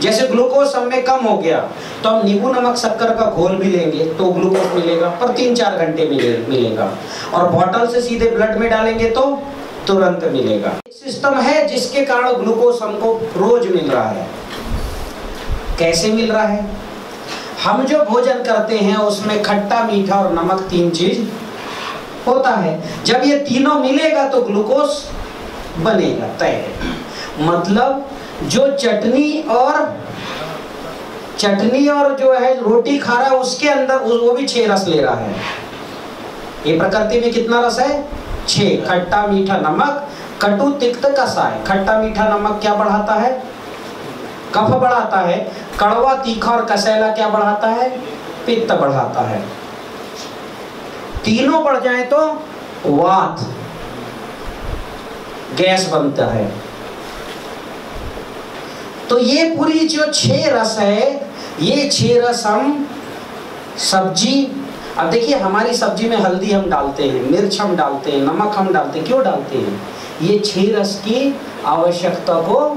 जैसे ग्लूकोज हम में कम हो गया तो हम नींबू नमक शक्कर का घोल भी लेंगे तो ग्लूकोज मिलेगा, पर तीन चार घंटे मिले, मिलेगा। और बॉटल से सीधे ब्लड में डालेंगे तो तुरंत मिलेगा। सिस्टम है जिसके कारण ग्लूकोज हमको रोज मिल रहा है। कैसे मिल रहा है? हम जो भोजन करते हैं, उसमें खट्टा मीठा और नमक तीन चीज़ होता है। जब ये तीनों मिलेगा तो ग्लूकोज बनेगा, तय मतलब जो चटनी और चटनी और जो है रोटी खा रहा है, उसके अंदर वो भी छह रस ले रहा है। ये प्रकृति में कितना रस है? छह। खट्टा मीठा नमक, कटु तिक्त कसाय। खट्टा मीठा नमक क्या बढ़ाता है? कफ बढ़ाता है। कड़वा तीखा और कसैला क्या बढ़ाता है? पित्त बढ़ाता है। तीनों बढ़ जाए तो वात, गैस बनता है। तो ये पूरी जो छह रस है, ये छह रस हम सब्ज़ी, अब देखिए हमारी सब्ज़ी में हल्दी हम डालते हैं, मिर्च हम डालते हैं, नमक हम डालते हैं, क्यों डालते हैं? ये छह रस की आवश्यकता को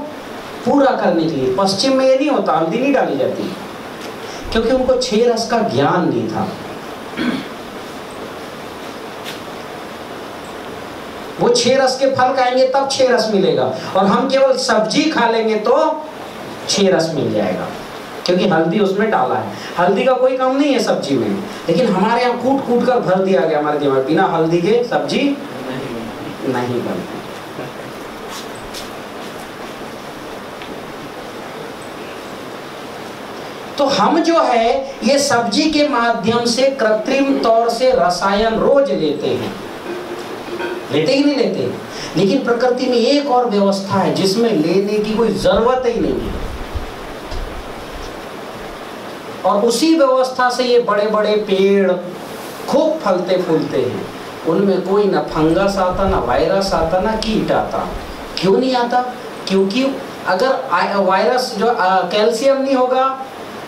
पूरा करने के लिए। पश्चिम में ये नहीं होता, हल्दी नहीं डाली जाती। क्योंकि उनको छह रस का ज्ञान नहीं था। वो छह रस के फल खाएँगे, तब छह रस मिलेगा। और हम केवल सब्ज़ी खा लेंगे तो छह रस मिल जाएगा। क्योंकि हल्दी उसमें डाला है। हल्दी का कोई काम नहीं है सब्ज़ी में। लेकिन हमारे यहाँ कूट कूट कर भर दिया गया हमारे दिमाग बिना हल्दी के सब्ज़ी नहीं बनती। तो हम जो है, ये सब्ज़ी के माध्यम से कृत्रिम तौर से रसायन रोज लेते हैं। लेते ही नहीं लेते। लेकिन प्रकृति में एक और व्यवस्था है जिसमें लेने की कोई ज़रूरत ही नहीं है। और उसी व्यवस्था से ये बड़े बड़े पेड़ खूब फलते फूलते हैं। उनमें कोई ना फंगस आता, ना वायरस आता, ना कीट आता। क्यों नहीं आता? क्योंकि अगर वायरस जो कैल्शियम नहीं होगा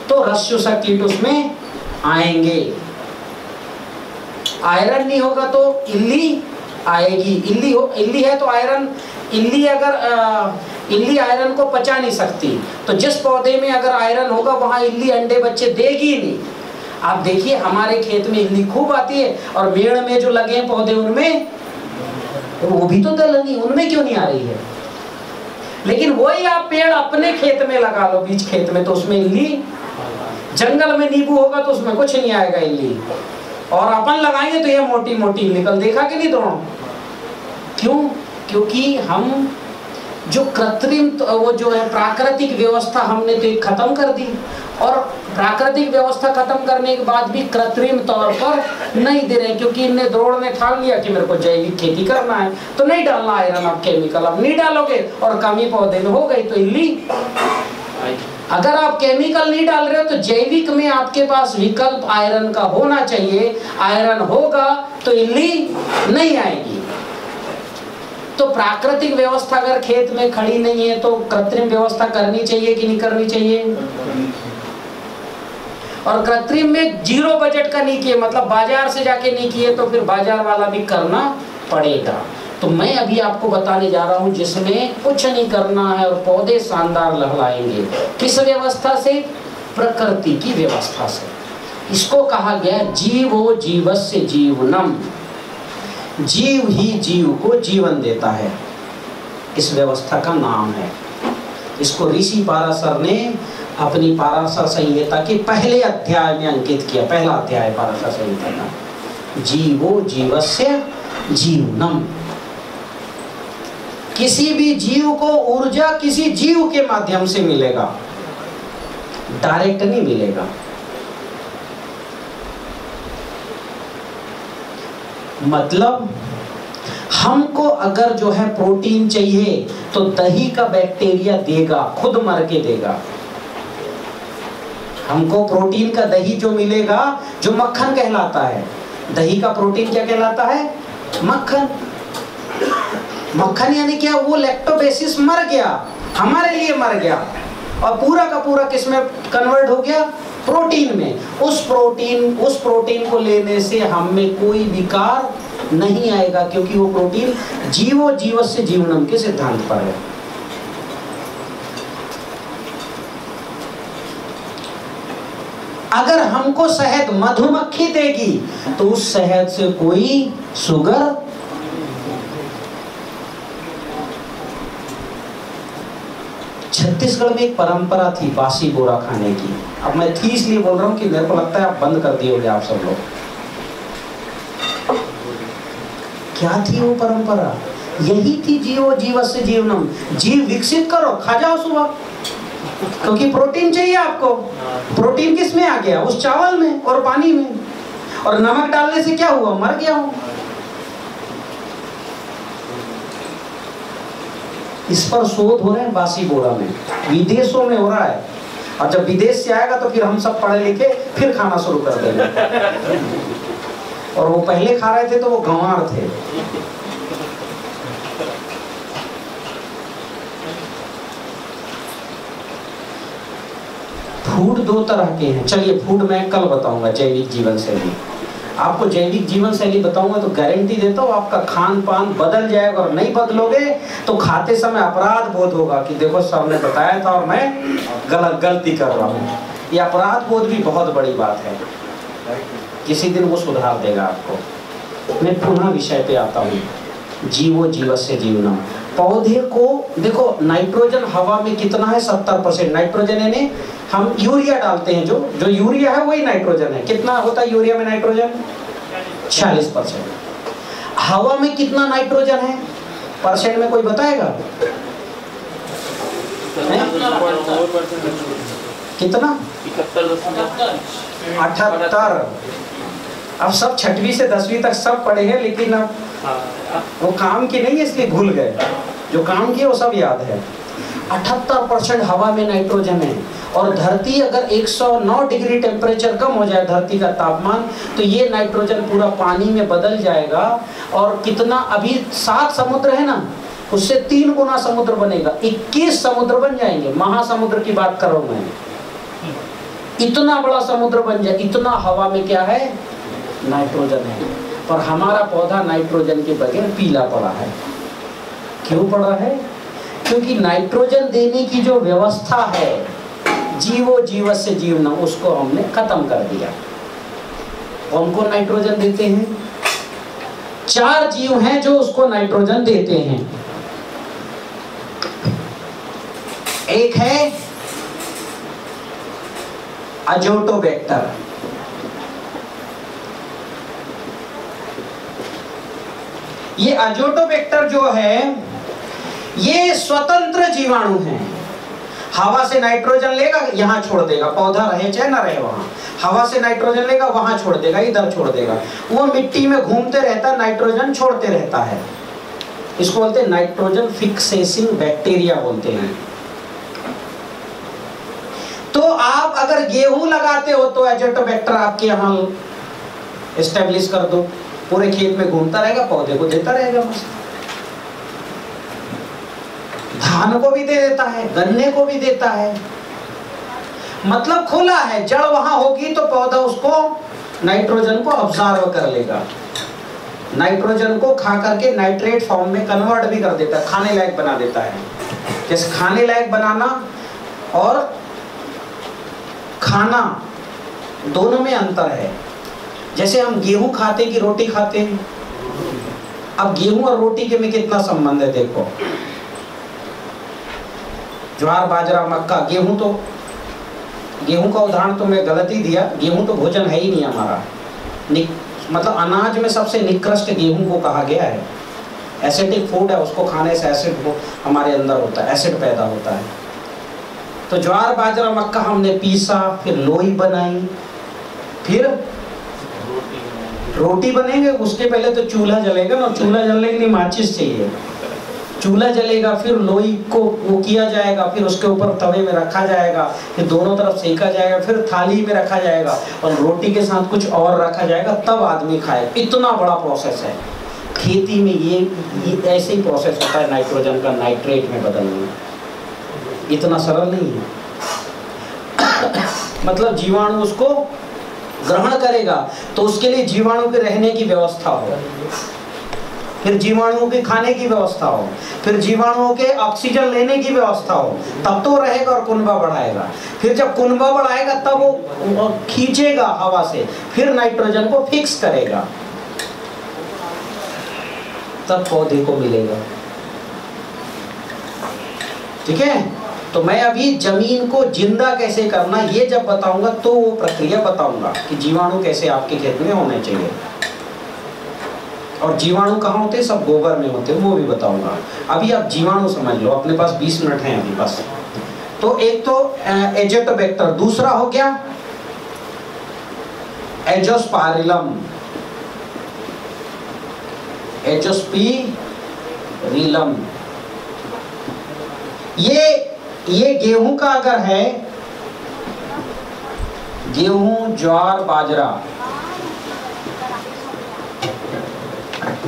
तो रस्युसा कीट उसमें आएँगे। आयरन नहीं होगा तो इल्ली आएगी। इल्ली हो, इल्ली है तो आयरन इल्ली अगर इल्ली आयरन को पचा नहीं सकती तो जिस पौधे में अगर आयरन होगा, वहाँ इल्ली अंडे बच्चे देगी नहीं। आप देखिए, हमारे खेत में इल्ली खूब आती है, और मेड़ में जो लगे हैं पौधे उनमें वो भी तो दलनी उनमें क्यों नहीं आ रही है? लेकिन वही आप पेड़ अपने खेत में लगा लो, बीच खेत में तो उसमें इल्ली, जंगल में नींबू होगा तो उसमें कुछ नहीं आएगा इल्ली। और अपन लगाएँगे तो ये मोटी मोटी निकल देखा कि नहीं दोनों? क्यों? क्योंकि हम जो कृत्रिम तो वो जो है, प्राकृतिक व्यवस्था हमने तो खत्म कर दी। और प्राकृतिक व्यवस्था खत्म करने के बाद भी कृत्रिम तौर पर नहीं दे रहे क्योंकि इनने द्रोड़ ने ठान लिया कि मेरे को जैविक खेती करना है। तो नहीं डालना आयरन अब केमिकल अब नहीं डालोगे और कमी पौधे में हो गई तो इली अगर आप केमिकल नहीं डाल रहे हो तो जैविक में आपके पास विकल्प आयरन का होना चाहिए। आयरन होगा तो इल्ली नहीं आएगी। तो प्राकृतिक व्यवस्था अगर खेत में खड़ी नहीं है तो कृत्रिम व्यवस्था करनी चाहिए कि नहीं करनी चाहिए? और कृत्रिम में ज़ीरो बजट का नहीं किए मतलब बाज़ार से जाके नहीं किए तो फिर बाज़ार वाला भी करना पड़ेगा। तो मैं अभी आपको बताने जा रहा हूँ, जिसमें कुछ नहीं करना है और पौधे शानदार लहलाएँगे किस व्यवस्था से? प्रकृति की व्यवस्था से। इसको कहा गया जीवो जीवस्य जीवनम। जीव ही जीव को जीवन देता है। इस व्यवस्था का नाम है। इसको ऋषि पाराशर ने अपनी पाराशर संहिता के पहले अध्याय में अंकित किया। पहला अध्याय पाराशर संहिता का। जीवो जीवस्य जीवनम। किसी भी जीव को ऊर्जा किसी जीव के माध्यम से मिलेगा। डायरेक्ट नहीं मिलेगा। मतलब हमको अगर जो है प्रोटीन चाहिए तो दही का बैक्टीरिया देगा, खुद मर के देगा। हमको प्रोटीन का दही जो मिलेगा, जो मक्खन कहलाता है, दही का प्रोटीन क्या कहलाता है? मक्खन। मक्खन यानी क्या? वो लैक्टोबेसिस मर गया, हमारे लिए मर गया, और पूरा का पूरा किसमें कन्वर्ट हो गया? प्रोटीन में। उस प्रोटीन उस प्रोटीन को लेने से हम में कोई विकार नहीं आएगा, क्योंकि वो प्रोटीन जीवो जीव से जीवनम के सिद्धांत पर है। अगर हमको शहद मधुमक्खी देगी तो उस शहद से कोई सुगर छत्तीसगढ़ में एक परंपरा थी बासी बोरा खाने की। अब मैं थी इसलिए बोल रहा हूँ कि मेरे को लगता है आप बंद कर दिए आप सब लोग। क्या थी वो परंपरा? यही थी जीवो जीव से जीवनम। जीव विकसित करो, खा जाओ सुबह। क्योंकि प्रोटीन चाहिए आपको। प्रोटीन किसमें आ गया? उस चावल में और पानी में। और नमक डालने से क्या हुआ? मर गया हूँ। इस पर शोध हो रहे हैं बासी बोरा में। विदेशों में हो रहा है। और जब विदेश से आएगा तो फिर हम सब पढ़े लिखे फिर खाना शुरू कर देंगे। और वो पहले खा रहे थे तो वो गंवार थे। फ़ूड दो तरह के हैं। चलिए फ़ूड मैं कल बताऊँगा जैविक जीवन शैली। आपको जैविक जीवन शैली बताऊँगा तो गारंटी देता हूँ आपका खान पान बदल जाएगा और नहीं बदलोगे तो खाते समय अपराध बोध होगा कि देखो सर ने बताया था और मैं गलत, गलती कर रहा हूँ। ये अपराध बोध भी बहुत बड़ी बात है। किसी दिन वो सुधार देगा आपको। मैं पुनः विषय पे आता हूँ। जीवो जीव से जीवना पौधे को देखो नाइट्रोजन हवा में कितना है? सत्तर परसेंट। नाइट्रोजन यानी हम यूरिया डालते हैं जो जो यूरिया है वही नाइट्रोजन है। कितना होता है यूरिया में नाइट्रोजन छियालीस परसेंट। हवा में कितना नाइट्रोजन है? परसेंट में कोई बताएगा? कितना? अठहत्तर। अब सब छठवीं से दसवीं तक सब पढ़े हैं, लेकिन अब वो काम की नहीं है इसलिए भूल गए। जो काम किए, वो सब याद है। अठहत्तर परसेंट हवा में नाइट्रोजन है और धरती अगर 109 डिग्री टेम्परेचर कम हो जाए धरती का तापमान तो ये नाइट्रोजन पूरा पानी में बदल जाएगा और कितना अभी सात समुद्र है ना, उससे तीन गुना समुद्र बनेगा। 21 समुद्र बन जाएँगे। महासमुद्र की बात कर रहा हूँ मैं। इतना बड़ा समुद्र बन जाए, इतना हवा में क्या है? नाइट्रोजन है। पर हमारा पौधा नाइट्रोजन के बगैर पीला पड़ा है। क्यों पड़ा है? क्योंकि नाइट्रोजन देने की जो व्यवस्था है, जीवो जीव से जीवना, उसको हमने खत्म कर दिया। कौन कौन नाइट्रोजन देते हैं। चार जीव हैं जो उसको नाइट्रोजन देते हैं। एक है अजोटोबैक्टर ये अजोटोबैक्टर जो है, ये स्वतंत्र जीवाणु है। हवा से नाइट्रोजन लेगा, यहाँ छोड़ देगा। पौधा रहे चाहे ना रहे वहाँ। हवा से नाइट्रोजन लेगा, वहाँ छोड़ देगा, इधर छोड़ देगा। वो मिट्टी में घूमते रहता है नाइट्रोजन छोड़ते रहता है। इसको बोलते हैं नाइट्रोजन फिक्सेसिंग बैक्टीरिया बोलते हैं। तो आप अगर गेहूँ लगाते हो तो एजोटोबैक्टर आपके यहाँ स्टेब्लिश कर दो। पूरे खेत में घूमता रहेगा, पौधे को देता रहेगा मस्त धान को भी दे देता है, गन्ने को भी देता है। मतलब खुला है, जड़ वहाँ होगी तो पौधा उसको नाइट्रोजन को ऑब्ज़र्व कर लेगा। नाइट्रोजन को खा करके नाइट्रेट फॉर्म में कन्वर्ट भी कर देता है, खाने लायक बना देता है। जैसे खाने लायक बनाना और खाना दोनों में अंतर है। जैसे हम गेहूँ खाते कि रोटी खाते हैं? अब गेहूँ और रोटी के में कितना संबंध है देखो। ज्वार, बाजरा, मक्का, गेहूँ तो गेहूँ का उदाहरण तो मैं गलत ही दिया। गेहूँ तो भोजन है ही नहीं हमारा। मतलब अनाज में सबसे निकृष्ट गेहूँ को कहा गया है। एसिडिक फ़ूड है, उसको खाने से एसिड हमारे अंदर होता है एसिड पैदा होता है। तो ज्वार, बाजरा, मक्का हमने पीसा, फिर लोई बनाई। फिर रोटी बनेंगे उसके पहले तो चूल्हा जलेगा ना चूल्हा जलने के लिए माचिस चाहिए। चूल्हा जलेगा फिर लोई को वो किया जाएगा फिर उसके ऊपर तवे में रखा जाएगा फिर दोनों तरफ़ सेका जाएगा फिर थाली में रखा जाएगा और रोटी के साथ कुछ और रखा जाएगा तब आदमी खाए। इतना बड़ा प्रोसेस है। खेती में ये, ये ऐसे ही प्रोसेस होता है नाइट्रोजन का नाइट्रेट में बदलना। इतना सरल नहीं है। मतलब जीवाणु उसको ग्रहण करेगा तो उसके लिए जीवाणु के रहने की व्यवस्था हो। फिर जीवाणुओं की खाने की व्यवस्था हो। फिर जीवाणुओं के ऑक्सीजन लेने की व्यवस्था हो। तब तो रहेगा और कुनबा बढ़ाएगा। फिर जब कुनबा बढ़ाएगा, तब वो खींचेगा हवा से। फिर नाइट्रोजन को फिक्स करेगा। तब पौधे को मिलेगा। ठीक है? तो मैं अभी ज़मीन को ज़िंदा कैसे करना, ये जब बताऊँगा तो वो प्रक्रिया बताऊँगा कि जीवाणु कैसे आपके खेत में होने चाहिए। और जीवाणु कहाँ होते सब गोबर में होते वो भी बताऊँगा। अभी आप जीवाणु समझ लो, अपने पास 20 मिनट हैं अभी बस। तो एक तो एजेटोबैक्टर दूसरा हो गया एजोस्पारिलम। एजोस्पीरिलम। ये ये गेहूँ का अगर है, गेहूँ, ज्वार, बाजरा,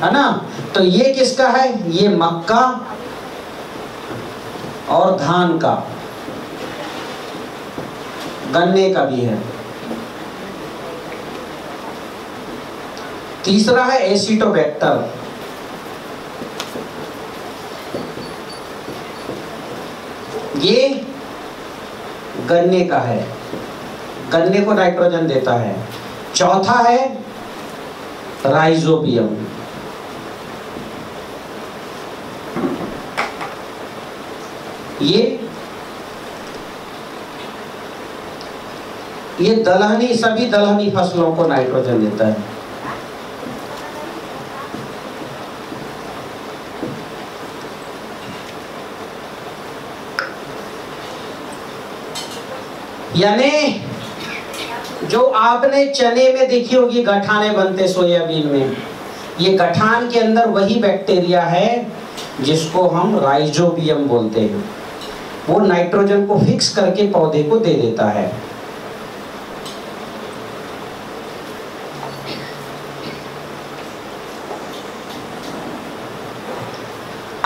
है ना? तो ये किसका है? ये मक्का और धान का। गन्ने का भी है। तीसरा है एसिटोबैक्टर। ये गन्ने का है। गन्ने को नाइट्रोजन देता है। चौथा है राइजोबियम। ये ये दलहनी, सभी दलहनी फ़सलों को नाइट्रोजन देता है। यानी जो आपने चने में देखी होगी, गठाने बनते सोयाबीन में। ये गठान के अंदर वही बैक्टीरिया है जिसको हम राइजोबियम बोलते हैं। वो नाइट्रोजन को फिक्स करके पौधे को दे देता है।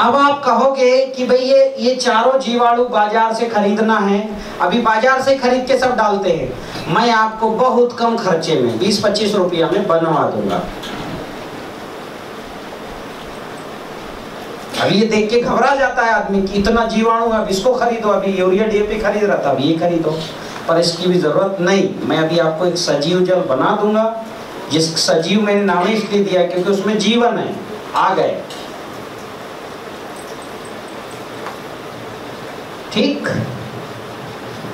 अब आप कहोगे कि भाई ये ये चारों जीवाणु बाज़ार से खरीदना है। अभी बाज़ार से खरीद के सब डालते हैं। मैं आपको बहुत कम खर्चे में 20-25 रुपया में बनवा दूँगा। अभी ये देख के घबरा जाता है आदमी कि इतना जीवाणु है, अब इसको खरीदो, अभी यूरिया डीएपी खरीद रहा था अभी ये खरीदो। पर इसकी भी ज़रूरत नहीं। मैं अभी आपको एक सजीव जल बना दूँगा, जिस सजीव मैंने नाम इसलिए दिया क्योंकि उसमें जीवन है, आ गए। ठीक?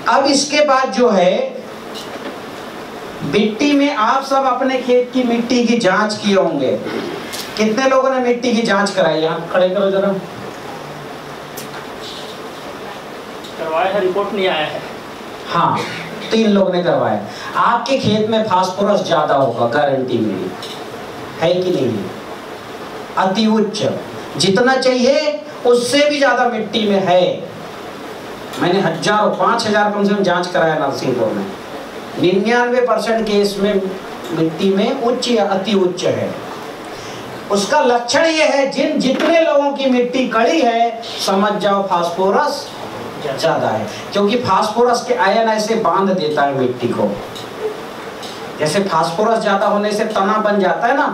अब इसके बाद जो है मिट्टी में आप सब अपने खेत की मिट्टी की जाँच किए होंगे। कितने लोगों ने मिट्टी की जाँच कराई? यहाँ खड़े करो जरा। करवाया है रिपोर्ट नहीं आया है। हाँ तीन लोग ने करवाया। आपके खेत में फास्फोरस ज़्यादा होगा गारंटी मेरी। है कि नहीं? अति उच्च। जितना चाहिए उससे भी ज़्यादा मिट्टी में है। मैंने हज़ारों पाँच हज़ार कम से कम जाँच कराया नरसिंहपुर में। निन्यानवे परसेंट केस में मिट्टी में उच्च या अति उच्च है। उसका लक्षण ये है, जिन जितने लोगों की मिट्टी कड़ी है, समझ जाओ फास्फोरस ज़्यादा है। क्योंकि फास्फोरस के आयन ऐसे बाँध देता है मिट्टी को। जैसे फास्फोरस ज़्यादा होने से तना बन जाता है ना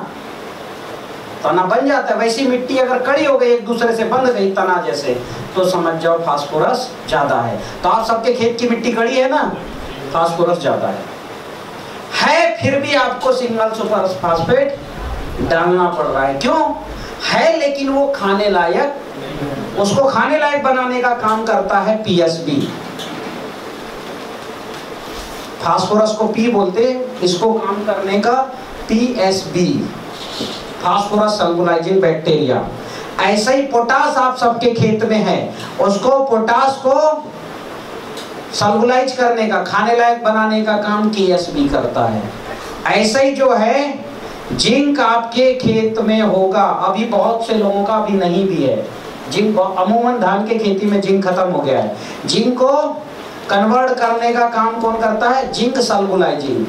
तना बन जाता है। वैसी मिट्टी अगर कड़ी हो गई, एक दूसरे से बंध गई तना जैसे तो समझ जाओ फास्फोरस ज़्यादा है। तो आप सबके खेत की मिट्टी कड़ी है ना? फास्फोरस ज़्यादा है। है, फिर भी आपको सिंगल सुपर फास्फेट डालना पड़ रहा है। क्यों? है, लेकिन वो खाने लायक उसको खाने लायक बनाने का काम करता है पीएसबी फास्फोरस को पी बोलते इसको काम करने का पीएसबी फास्फोरस सल्बुलाइजिंग बैक्टीरिया। ऐसा ही पोटास आप सबके खेत में है। उसको, पोटास को सल्बुलाइज करने का, खाने लायक बनाने का काम केएसबी करता है। ऐसा ही जो है, जिंक आपके खेत में होगा। अभी बहुत से लोगों का अभी नहीं भी है। जिंक अमूमन धान के खेती में जिंक खत्म हो गया है। जिंक को कन्वर्ट करने का काम कौन करता है? जिंक सल्बुलाइजिंग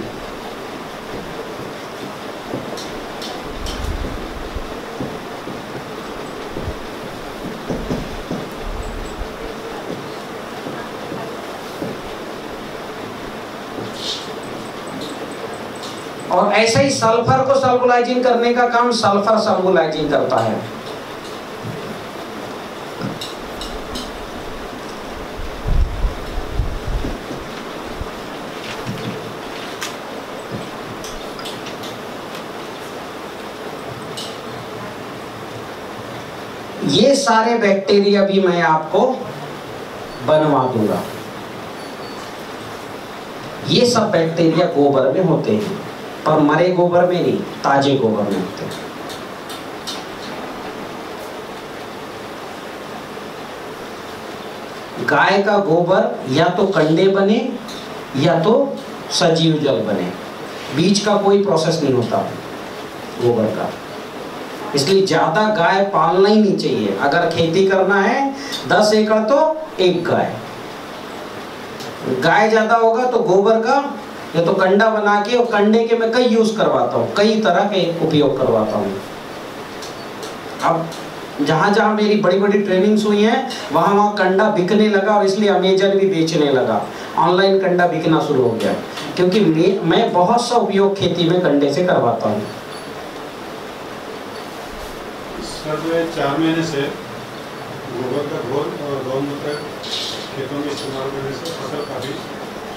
और ऐसा ही सल्फ़र को सल्फोलाइजिंग करने का काम सल्फ़र सल्फोलाइजिंग करता है। ये सारे बैक्टीरिया भी मैं आपको बनवा दूँगा। ये सब बैक्टीरिया गोबर में होते हैं। पर मरे गोबर में नहीं, ताजे गोबर में होते गाय का गोबर या तो कंडे बने, या तो सजीव जल बने। बीज का कोई प्रोसेस नहीं होता गोबर का। इसलिए ज़्यादा गाय पालना ही नहीं चाहिए। अगर खेती करना है, दस एकड़ तो एक गाय। गाय ज़्यादा होगा तो गोबर का या तो कंडा बना के और कंडे के मैं कई यूज़ करवाता हूँ कई तरह के उपयोग करवाता हूँ। अब जहाँ जहाँ मेरी बड़ी बड़ी ट्रेनिंग्स हुई हैं वहाँ वहाँ कंडा बिकने लगा और इसलिए अमेजन भी बेचने लगा। ऑनलाइन कंडा बिकना शुरू हो गया। क्योंकि मैं, बहुत सा उपयोग खेती में कंडे से करवाता हूँ। चार महीने से गोबर का घोल और गौमूत्र खेतों में इस्तेमाल करने से फ़सल काफ़ी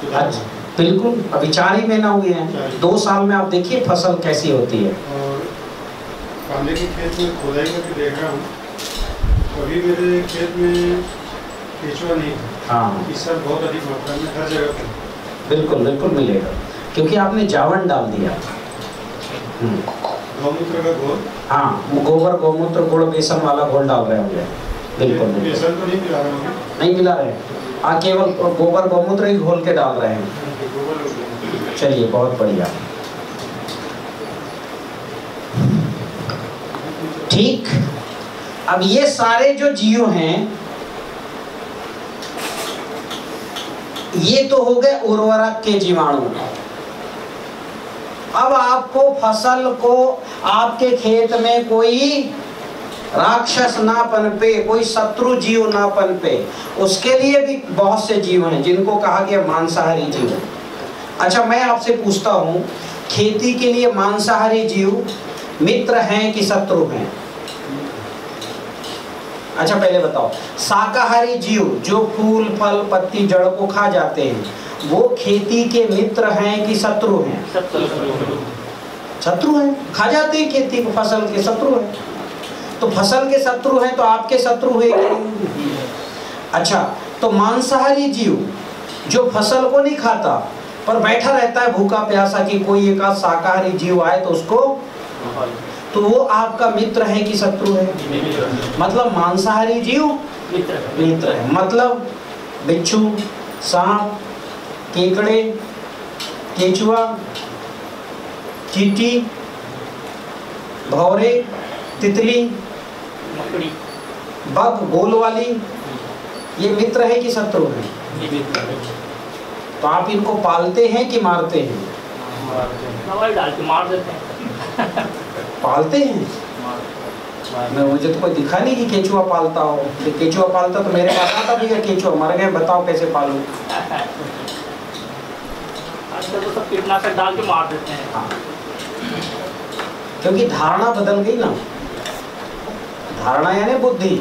सुधार अच्छा। बिल्कुल अभी चार ही महीना हुए हैं। दो साल में आप देखिए फ़सल कैसी होती है। और के खेत में खोदाई करके देख रहा हूँ। कभी मेरे खेत में केचुआ नहीं था हाँ। इस साल बहुत अधिक मात्रा में हर जगह पर बिल्कुल बिल्कुल मिलेगा। क्योंकि आपने जावन डाल दिया। हम्म, गौमूत्र का घोल। हाँ गोबर गौमूत्र गुड़ बेसन वाला घोल डाल रहे होंगे। बिल्कुल बेसन तो नहीं मिला रहा हूँ नहीं मिला रहे। हाँ केवल गोबर गौमूत्र ही घोल के डाल रहे हैं। चलिए बहुत बढ़िया। ठीक। अब ये सारे जो जीव हैं, ये तो हो गए उर्वरक के जीवाणु। अब आपको फ़सल को आपके खेत में कोई राक्षस ना पनपे, कोई शत्रु जीव ना पनपे, उसके लिए भी बहुत से जीव हैं, जिनको कहा गया मांसाहारी जीव। अच्छा मैं आपसे पूछता हूँ, खेती के लिए मांसाहारी जीव मित्र हैं कि शत्रु हैं? अच्छा पहले बताओ, शाकाहारी जीव जो फूल, फल, पत्ती, जड़ को खा जाते हैं, वो खेती के मित्र हैं कि शत्रु हैं? शत्रु हैं। खा जाते हैं खेती को, फ़सल के शत्रु हैं। तो फ़सल के शत्रु हैं तो आपके शत्रु हुए अच्छा तो मांसाहारी जीव जो फ़सल को नहीं खाता पर बैठा रहता है भूखा प्यासा कि कोई एक आध शाकाहारी जीव आए तो उसको तो वो आपका मित्र है कि शत्रु है? मतलब मांसाहारी जीव मित्र मित्र है। मतलब बिच्छू सांप केकड़े केचुआ चींटी भौरे तितली मकड़ी। बग गोल वाली ये मित्र है कि शत्रु है। तो आप इनको पालते हैं कि मारते हैं? मार देते हैं। पालते हैं? मैं मुझे तो कोई दिखा नहीं कि केचुआ पालता हो। कि केचुआ पालता तो मेरे पास आता भी है केचुआ। मर गए बताओ कैसे पालू? आजकल तो सब कीटनाशक डाल के मार देते हैं। हाँ। क्योंकि धारणा बदल गई ना। धारणा यानी बुद्धि।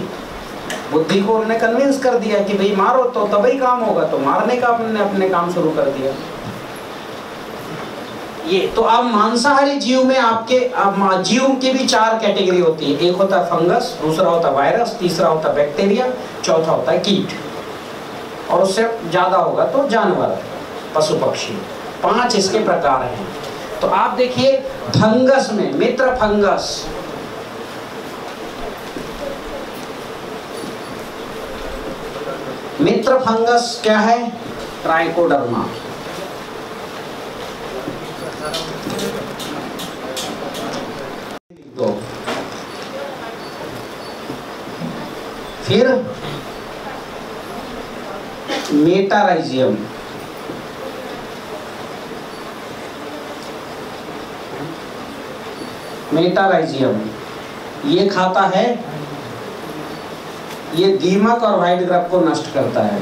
बुद्धि को उन्होंने कन्विंस कर दिया कि भाई मारो तो तभी काम होगा तो मारने का अपने अपने काम शुरू कर दिया। ये तो अब मांसाहारी जीव में आपके मा- जीव की भी चार कैटेगरी होती है। एक होता है फंगस दूसरा होता वायरस तीसरा होता बैक्टीरिया चौथा होता है कीट। और उससे ज़्यादा होगा तो जानवर, पशु पक्षी। पाँच इसके प्रकार हैं। तो आप देखिए फंगस में, मित्र फंगस मित्र फंगस क्या है? ट्राइकोडर्मा दो फिर मेटाराइजियम मेटाराइजियम ये खाता है ये दीमक और व्हाइट ग्रब को नष्ट करता है।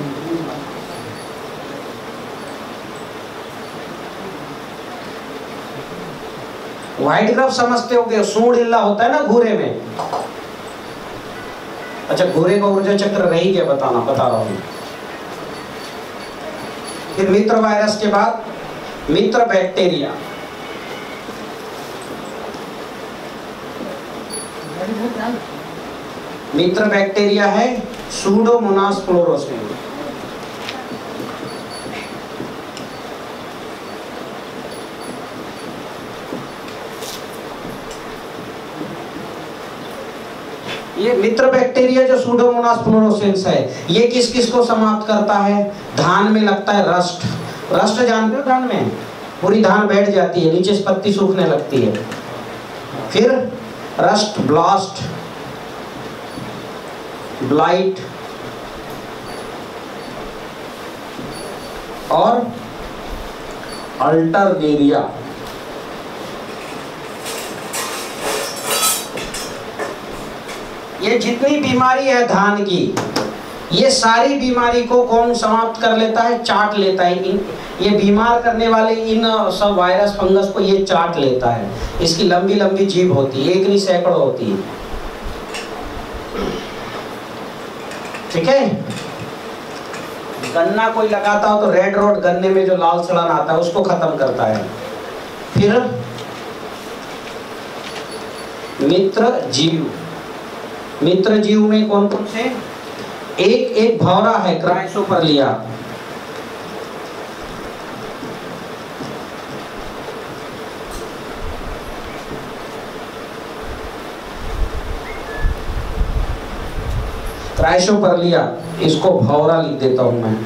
व्हाइट ग्रफ समझते हो सूढ़ इल्ला होता है ना घूरे में? अच्छा घूरे का ऊर्जा चक्र रही क्या बताना, बता रहा हूँ। फिर मित्र वायरस के बाद मित्र बैक्टीरिया। मित्र बैक्टीरिया है सूडोमोनास फ्लोरोसिस ये मित्र बैक्टीरिया जो सूडोमोनास फ्लोरोसेंस है, ये किस किस को समाप्त करता है? धान में लगता है रस्ट। रस्ट जानते हो धान में? पूरी धान बैठ जाती है, नीचे पत्ती सूखने लगती है। फिर रस्ट ब्लास्ट। ब्लाइट और अल्टरनेरिया ये जितनी बीमारी है धान की, ये सारी बीमारी को कौन समाप्त कर लेता है? चाट लेता है इन, ये बीमार करने वाले इन सब वायरस फंगस को ये चाट लेता है। इसकी लंबी लंबी जीभ होती है, एक नहीं सैकड़ों होती है। ठीक है? गन्ना कोई लगाता हो तो रेड रोड गन्ने में जो लाल सड़न आता है, उसको खत्म करता है। फिर मित्र जीव। मित्र जीव में कौन कौन से? एक एक भौरा है, क्राइसो पर लिया। क्राइसो पर लिया, इसको भौरा लिख देता हूँ मैं।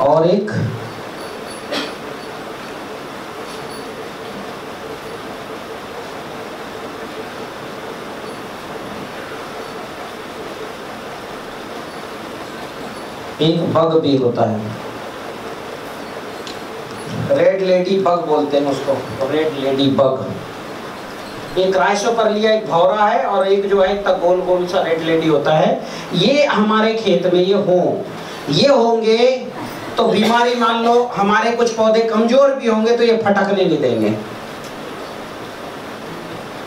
और एक एक बग भी होता है। रेड लेडी बग बोलते हैं उसको रेड लेडी बग एक राइसो पर लिया एक भौरा है और एक जो है एक गोल गोल सा रेड लेडी होता है। ये हमारे खेत में ये हो। ये होंगे तो बीमारी मान लो, हमारे कुछ पौधे कमज़ोर भी होंगे तो ये फटकने नहीं देंगे।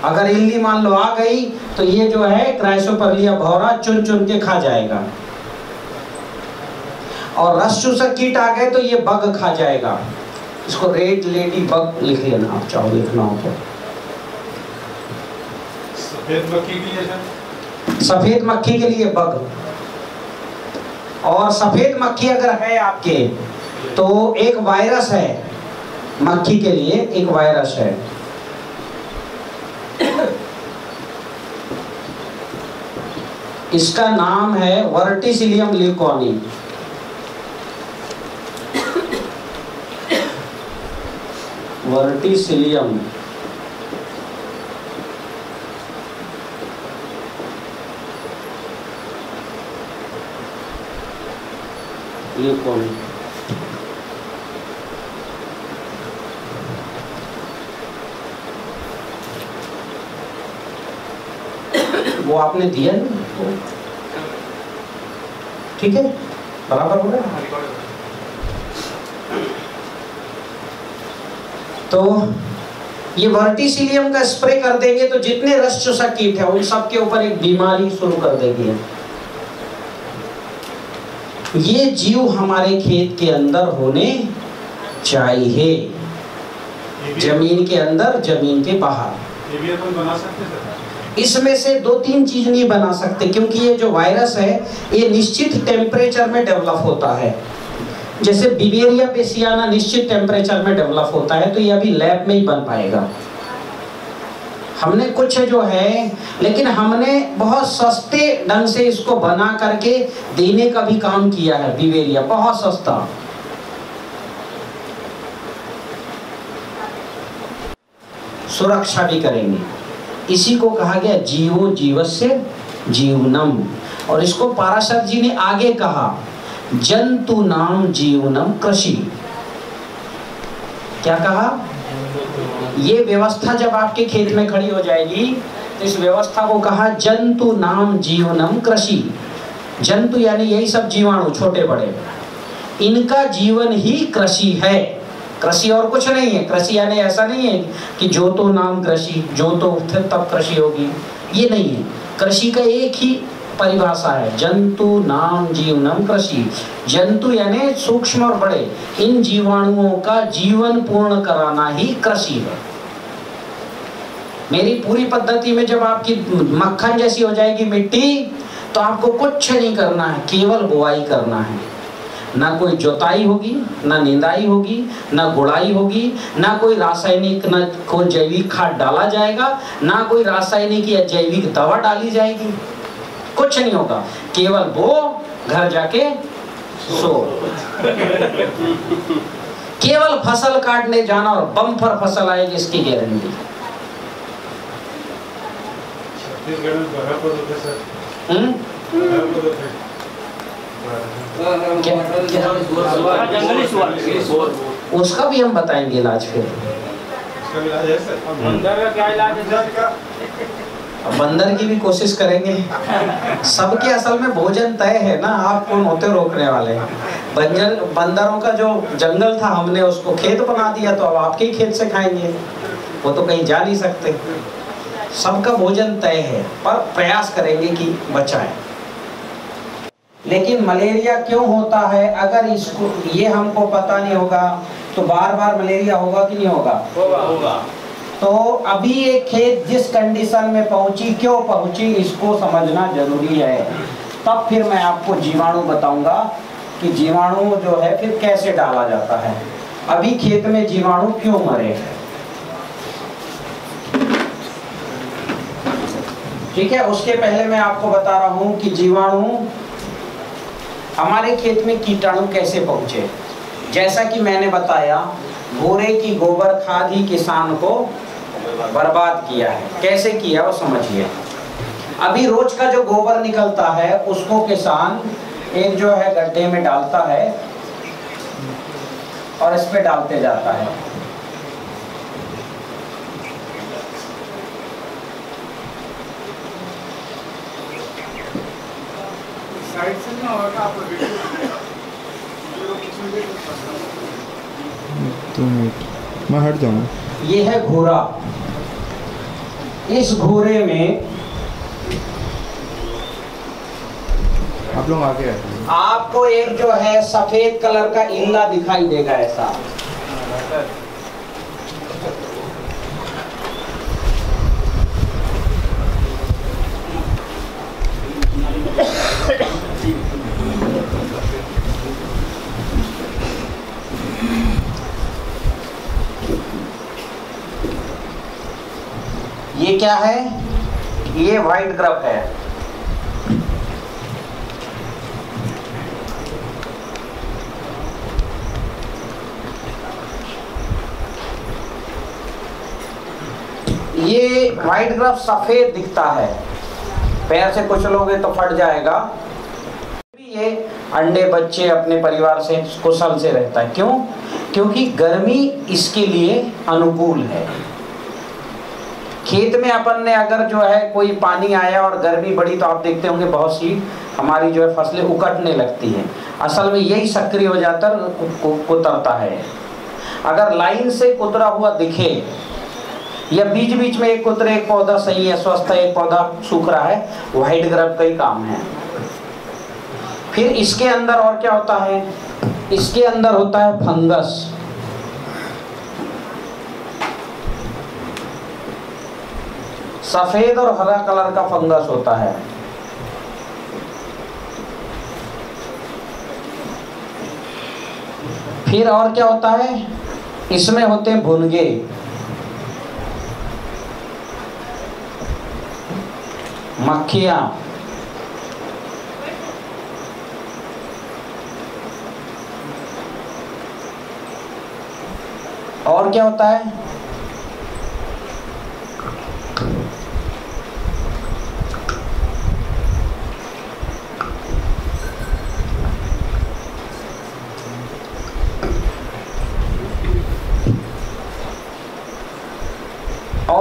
अगर इल्ली मान लो आ गई तो ये जो है क्राइसो पर लिया भौरा चुन चुन के खा जाएगा। और रस चूसक कीट आ गए तो ये बग खा जाएगा। इसको रेड लेडी बग लिख लेना, आप चाहो लिखना हो तो। सफ़ेद मक्खी के लिए बग। और सफ़ेद मक्खी अगर है आपके तो एक वायरस है। मक्खी के लिए एक वायरस है। इसका नाम है वर्टिसिलियम ल्यूकोनी वर्टिसिलियम। ल्यूकोनी वो आपने दिया ठीक है, बराबर हो है? तो ये वर्टिसिलियम का स्प्रे कर देंगे तो जितने रस चूसक कीट है, उन सब के ऊपर एक बीमारी शुरू कर देगी। ये जीव हमारे खेत के अंदर होने चाहिए। ज़मीन के अंदर, ज़मीन के बाहर। इसमें से दो तीन चीज़ नहीं बना सकते, क्योंकि ये जो वायरस है, ये निश्चित टेम्परेचर में डेवलप होता है। जैसे बिबेरिया पेसियाना निश्चित टेम्परेचर में डेवलप होता है तो ये अभी लैब में ही बन पाएगा। हमने कुछ जो है, लेकिन हमने बहुत सस्ते ढंग से इसको बना करके देने का भी काम किया है, बिवेरिया, बहुत सस्ता। सुरक्षा भी करेंगे। इसी को कहा गया जीवो जीवस्य जीवनम। और इसको पाराशर जी ने आगे कहा, जंतु नाम जीवनम कृषि। क्या कहा? ये व्यवस्था जब आपके खेत में खड़ी हो जाएगी तो इस व्यवस्था को कहा जंतु नाम जीवनम कृषि। जंतु यानी यही सब जीवाणु छोटे बड़े इनका जीवन ही कृषि है। कृषि और कुछ नहीं है। कृषि यानी ऐसा नहीं है कि जो तो नाम कृषि, जो तो तब कृषि होगी। ये नहीं है। कृषि का एक ही परिभाषा है। जंतु नाम जीवनम कृषि। जंतु यानी सूक्ष्म और बड़े। इन जीवाणुओं का जीवन पूर्ण कराना ही कृषि है। मेरी पूरी पद्धति में जब आपकी मक्खन जैसी हो जाएगी मिट्टी तो आपको कुछ नहीं करना है, केवल बुआई करना है। ना कोई जोताई होगी, ना निंदाई होगी, ना गुड़ाई होगी, ना कोई रासायनिक, ना कोई जैविक खाद डाला जाएगा, ना कोई रासायनिक या जैविक दवा डाली जाएगी। कुछ नहीं होगा, केवल वो घर जाके सो। केवल फ़सल काटने जाना और बम्पर फ़सल आएगी इसकी गारंटी। उसका भी हम बताएँगे इलाज फिर। बंदर की भी कोशिश करेंगे। सबके असल में भोजन तय है ना, आप कौन होते रोकने वाले? बंजर, बंदरों का जो जंगल था हमने, उसको खेत बना दिया तो अब आपके ही खेत से खाएँगे। वो तो कहीं जा नहीं सकते। सबका भोजन तय है पर प्रयास करेंगे कि बचाएँ। लेकिन मलेरिया क्यों होता है? अगर इसको ये हमको पता नहीं होगा तो बार बार मलेरिया होगा कि नहीं होगा? होगा। होगा। तो अभी ये खेत जिस कंडीशन में पहुँची क्यों पहुँची इसको समझना ज़रूरी है। तब फिर मैं आपको जीवाणु बताऊँगा कि जीवाणु जो है फिर कैसे डाला जाता है। अभी खेत में जीवाणु क्यों मरे ठीक है, उसके पहले मैं आपको बता रहा हूँ कि जीवाणु हमारे खेत में कीटाणु कैसे पहुँचे। जैसा कि मैंने बताया घोड़े की गोबर खाद ही किसान को बर्बाद किया है। कैसे किया, वो समझिए। अभी रोज का जो गोबर निकलता है, उसको किसान एक जो है गड्ढे में डालता है और इस पे डालते जाता है। दो मिनट। मैं हट जाऊँ? ये है घोड़ा। इस घोड़े में आप लोग आगे आपको एक जो है सफ़ेद कलर का इल्ला दिखाई देगा ऐसा ये क्या है? ये व्हाइट ग्रफ है। ये व्हाइट ग्रफ सफ़ेद दिखता है। पैर से कुछ लोगे तो फट जाएगा। ये अंडे बच्चे अपने परिवार से, कुशल से रहता है। क्यों? क्योंकि गर्मी इसके लिए अनुकूल है। खेत में अपन ने अगर जो है कोई पानी आया और गर्मी बढ़ी तो आप देखते होंगे बहुत सी हमारी जो है फ़सलें उकटने लगती हैं। असल में यही सक्रिय हो जाता कुतरता है। अगर लाइन से कुतरा हुआ दिखे या बीच बीच में एक कुतरे, एक पौधा सही है, स्वस्थ है, एक पौधा सूख रहा है व्हाइट ग्रब का ही काम है। फिर इसके अंदर और क्या होता है? इसके अंदर होता है फंगस। सफ़ेद और हरा कलर का फंगस होता है। फिर और क्या होता है? इसमें होते भुनगे। मक्खियाँ। और क्या होता है?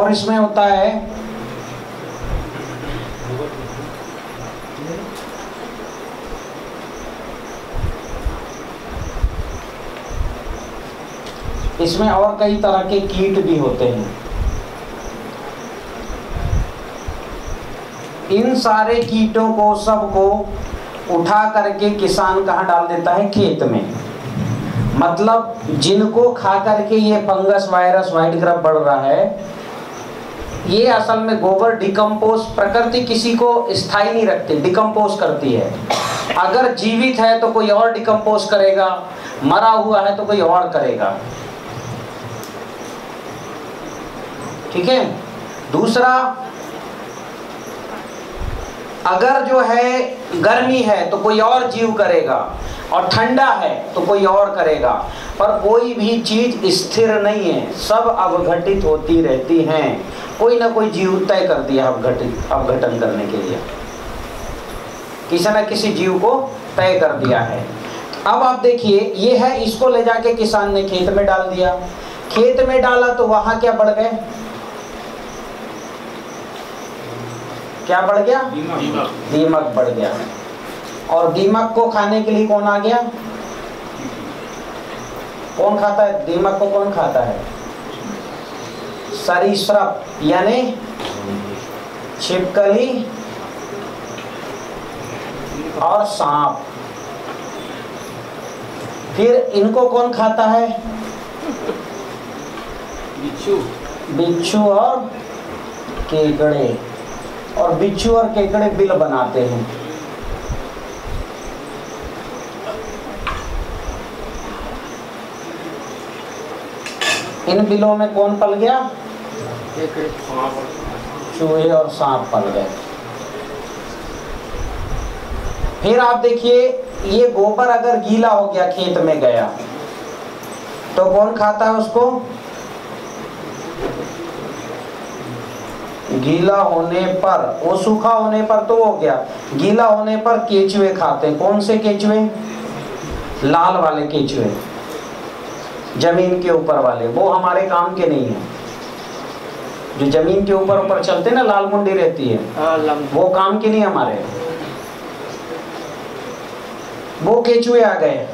और इसमें होता है इसमें और कई तरह के कीट भी होते हैं। इन सारे कीटों को सबको उठा करके किसान कहाँ डाल देता है? खेत में। मतलब जिनको खा करके ये फंगस, वायरस व्हाइट ग्रब बढ़ रहा है ये असल में गोबर डिकम्पोज प्रकृति किसी को स्थायी नहीं रखती डिकम्पोज करती है। अगर जीवित है तो कोई और डिकम्पोज करेगा, मरा हुआ है तो कोई और करेगा। ठीक है? दूसरा, अगर जो है गर्मी है तो कोई और जीव करेगा। और ठंडा है तो कोई और करेगा। पर कोई भी चीज़ स्थिर नहीं है। सब अवघटित होती रहती हैं। कोई ना कोई जीव तय कर दिया अवघटित अवघटन करने के लिए। किसी न किसी जीव को तय कर दिया है। अब आप देखिए ये है इसको ले जाके किसान ने खेत में डाल दिया। खेत में डाला तो वहाँ क्या बढ़ गए? क्या बढ़ गया? दीमक। बढ़ गया। और दीमक को खाने के लिए कौन आ गया? कौन खाता है? दीमक को कौन खाता है? सरीसृप यानी छिपकली और सांप। फिर इनको कौन खाता है? बिच्छू। बिच्छू और केकड़े। और बिच्छू और केकड़े बिल बनाते हैं। इन बिलों में कौन पल गया? चूहे और सांप पल गए। फिर आप देखिए ये गोबर अगर गीला हो गया खेत में गया तो कौन खाता है उसको? गीला होने पर वो सूखा होने पर तो हो गया। गीला होने पर केचुए खाते हैं। कौन से केचुए? लाल वाले केचुए। ज़मीन के ऊपर वाले वो हमारे काम के नहीं है। जो ज़मीन के ऊपर ऊपर चलते ना लाल मुंडी रहती है। हाँ वो काम के नहीं हमारे। वो केचुए आ गए।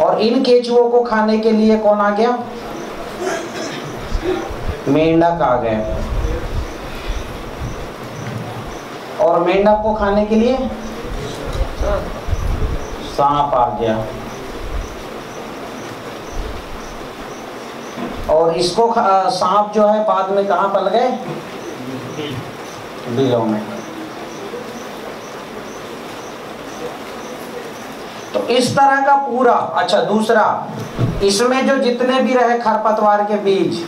और इन केचुओं को खाने के लिए कौन आ गया? मेंढक आ गए। और मेंढक को खाने के लिए? सांप आ गया। और इसको सांप जो है बाद में कहाँ पल गए बिलों में। तो इस तरह का पूरा अच्छा दूसरा, इसमें जो जितने भी रहे खरपतवार के बीज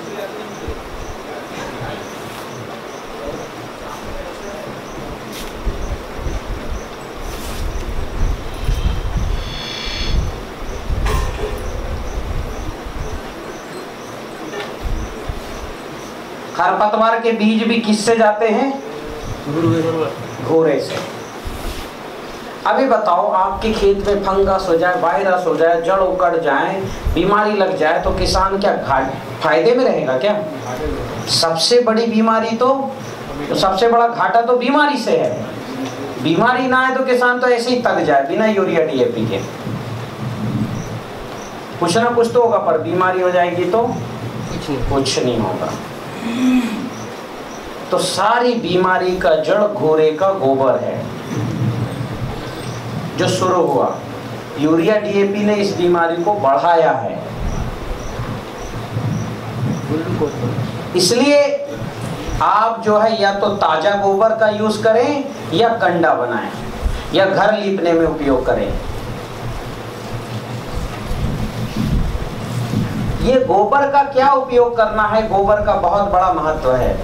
खरपतवार के बीज भी किससे जाते हैं? घोड़े से। अभी बताओ आपके खेत में फंगस हो जाए वायरस हो जाए जड़ उकड़ जाए बीमारी लग जाए तो किसान क्या घाट फ़ायदे में रहेगा क्या? सबसे बड़ी बीमारी तो, तो सबसे बड़ा घाटा तो बीमारी से है। बीमारी ना है तो किसान तो ऐसे ही तक जाए बिना यूरिया डीएपी के। कुछ ना कुछ तो होगा पर बीमारी हो जाएगी तो कुछ नहीं होगा। तो सारी बीमारी का जड़ घोड़े का गोबर है। जो शुरू हुआ। यूरिया डीएपी ने इस बीमारी को बढ़ाया है। इसलिए आप जो है या तो ताज़ा गोबर का यूज़ करें या कंडा बनाएँ या घर लीपने में उपयोग करें। ये गोबर का क्या उपयोग करना है? गोबर का बहुत बड़ा महत्व है।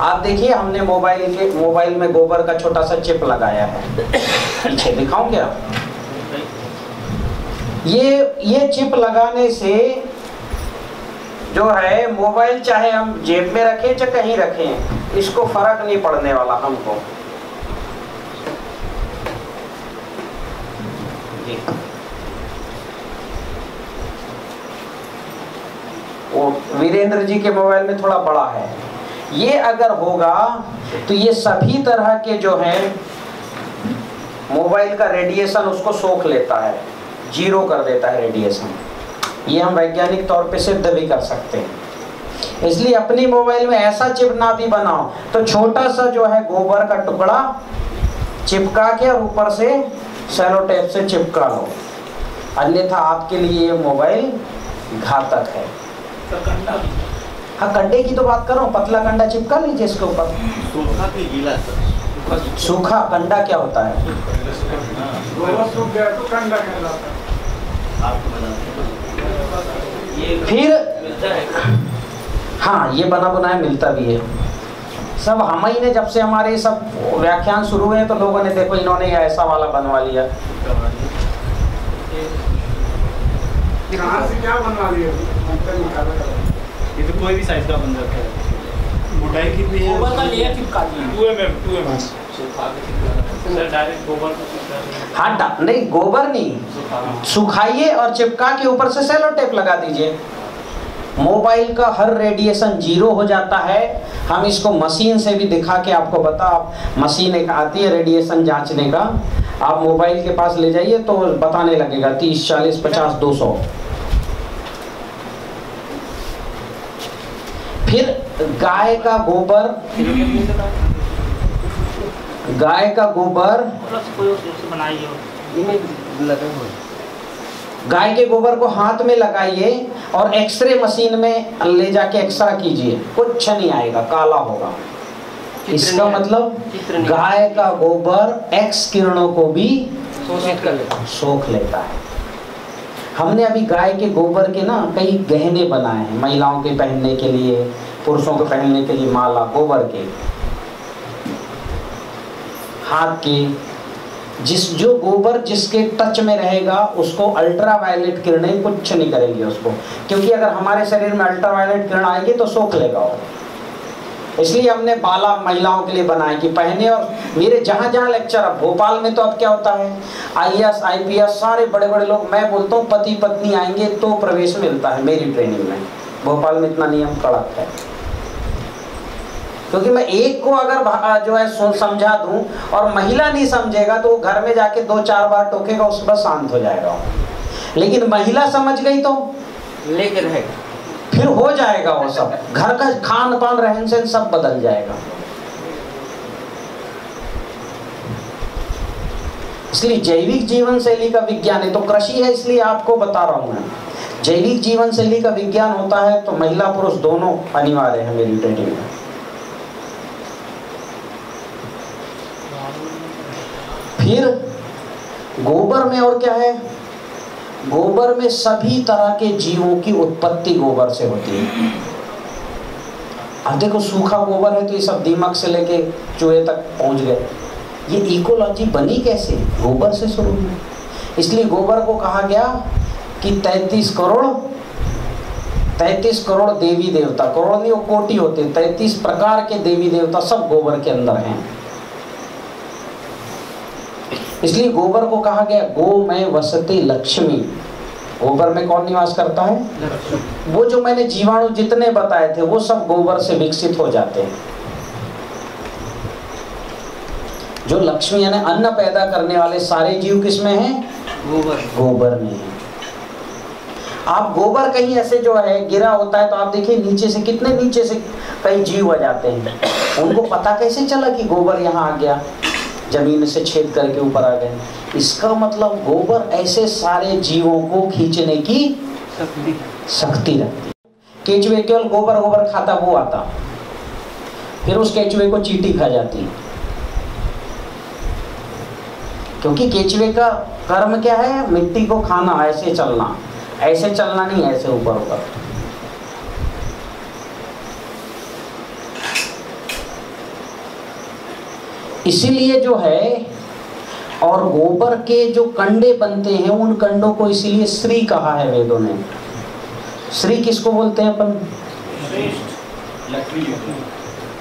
आप देखिए, हमने मोबाइल के मोबाइल में गोबर का छोटा सा चिप लगाया है। पीछे दिखाऊँ क्या ये ये चिप लगाने से जो है, मोबाइल चाहे हम जेब में रखें चाहे कहीं रखें, इसको फ़र्क नहीं पड़ने वाला हमको। वो वीरेंद्र जी के मोबाइल में थोड़ा बड़ा है। ये अगर होगा तो ये सभी तरह के जो हैं, मोबाइल का रेडिएशन उसको सोख लेता है, ज़ीरो कर देता है रेडिएशन। ये हम वैज्ञानिक तौर पे सिद्ध भी कर सकते हैं। इसलिए अपनी मोबाइल में ऐसा चिप ना भी बनाओ तो छोटा सा जो है गोबर का टुकड़ा चिपका के और ऊपर से सेलो टेप से चिपका लो। अन्यथा आपके लिए ये मोबाइल घातक है। कंडा हाँ। कंडे की तो बात करो पतला कंडा चिपका लीजिए इसके ऊपर। सूखा की गीला सूखा कंडा क्या होता है? गोबर सूख गया तो कंडा कहलाता है। आपको बताते ये फिर हाँ। ये बना बनाया मिलता भी है। सब हम ही ने जब से हमारे सब व्याख्यान शुरू हुए तो लोगों ने देखो इन्होंने ऐसा वाला बनवा लिया। कहाँ से क्या बनवा लिए? ये तो कोई भी साइज़ का बन रखा है। मोटाई कितनी है? गोबर का लेयर चिपका दिए two M M two M M के दिया। सर डायरेक्ट गोबर को चिपका हाँ डा- नहीं गोबर नहीं। सुखाइए और चिपका के ऊपर से सेलो टेप लगा दीजिए। मोबाइल का हर रेडिएशन ज़ीरो हो जाता है। हम इसको मशीन से भी दिखा के आपको बता आप मशीन एक आती है रेडिएशन जांचने का। आप मोबाइल के पास ले जाइए तो बताने लगेगा, तीस, चालीस, पचास, दो सौ। फिर गाय का गोबर, गाय का गोबर, गाय के गोबर को हाथ में लगाइए और एक्सरे मशीन में ले जाके एक्सरा कीजिए, कुछ नहीं आएगा, काला होगा। इसका मतलब गाय का गोबर एक्स किरणों को भी शोषित कर लेता सोख लेता है। हमने अभी गाय के गोबर के ना कई गहने बनाए हैं महिलाओं के पहनने के लिए पुरुषों के पहनने के लिए माला गोबर के। हाथ के जिस जो गोबर जिसके टच में रहेगा उसको अल्ट्रा वायलेट किरणें कुछ नहीं करेंगी उसको। क्योंकि अगर हमारे शरीर में अल्ट्रा वायलेट किरण आएगी तो सोख लेगा वो। इसलिए हमने बाला महिलाओं के लिए बनाए कि पहने और मेरे जहाँ जहाँ लेक्चर अब भोपाल में तो अब क्या होता है? I S I P S सारे बड़े बड़े लोग, मैं बोलता हूँ पति पत्नी आएँगे तो प्रवेश मिलता है मेरी ट्रेनिंग में। भोपाल में इतना नियम कड़क है। क्योंकि मैं एक को अगर जो है समझा दूँ और महिला नहीं समझेगा तो वो घर में जाके दो चार बार टोकेगा उसके बाद शांत हो जाएगा लेकिन महिला समझ गई तो? लेके रहेगा। फिर हो जाएगा वो सब। घर का खान पान रहन सहन सब बदल जाएगा। इसलिए जैविक जीवन शैली का विज्ञान है तो कृषि है, इसलिए आपको बता रहा हूँ मैं। जैविक जीवन शैली का विज्ञान होता है तो महिला पुरुष दोनों अनिवार्य है मेरी ट्रेनिंग में। फिर गोबर में और क्या है? गोबर में सभी तरह के जीवों की उत्पत्ति गोबर से होती है। अब देखो, सूखा गोबर है तो ये सब दीमक से लेके चूहे तक पहुँच गए। ये इकोलॉजी बनी कैसे? गोबर से शुरू हुई। इसलिए गोबर को कहा गया कि 33 करोड़ 33 करोड़ देवी देवता, करोड़ नहीं वो कोटि होते 33 प्रकार के देवी देवता सब गोबर के अंदर हैं। इसलिए गोबर को कहा गया गो में वसते लक्ष्मी। गोबर में कौन निवास करता है? वो जो मैंने जीवाणु जितने बताए थे वो सब गोबर से विकसित हो जाते हैं। जो लक्ष्मी यानी अन्न पैदा करने वाले सारे जीव किसमें हैं? गोबर। गोबर में है। आप गोबर कहीं ऐसे जो है गिरा होता है तो आप देखिए नीचे से कितने नीचे से कई जीव आ जाते हैं। उनको पता कैसे चला कि गोबर यहाँ आ गया? ज़मीन से छेद करके ऊपर आ गए। इसका मतलब गोबर ऐसे सारे जीवों को खींचने की शक्ति। रखती केचुए केवल गोबर गोबर खाता वो आता। फिर उस केचुए को चीटी खा जाती क्योंकि केचुए का कर्म क्या है? मिट्टी को खाना ऐसे चलना। ऐसे चलना नहीं ऐसे ऊपर ऊपर इसीलिए जो है और गोबर के जो कंडे बनते हैं उन कंडों को इसीलिए श्री कहा है वेदों ने। श्री किसको बोलते हैं अपन?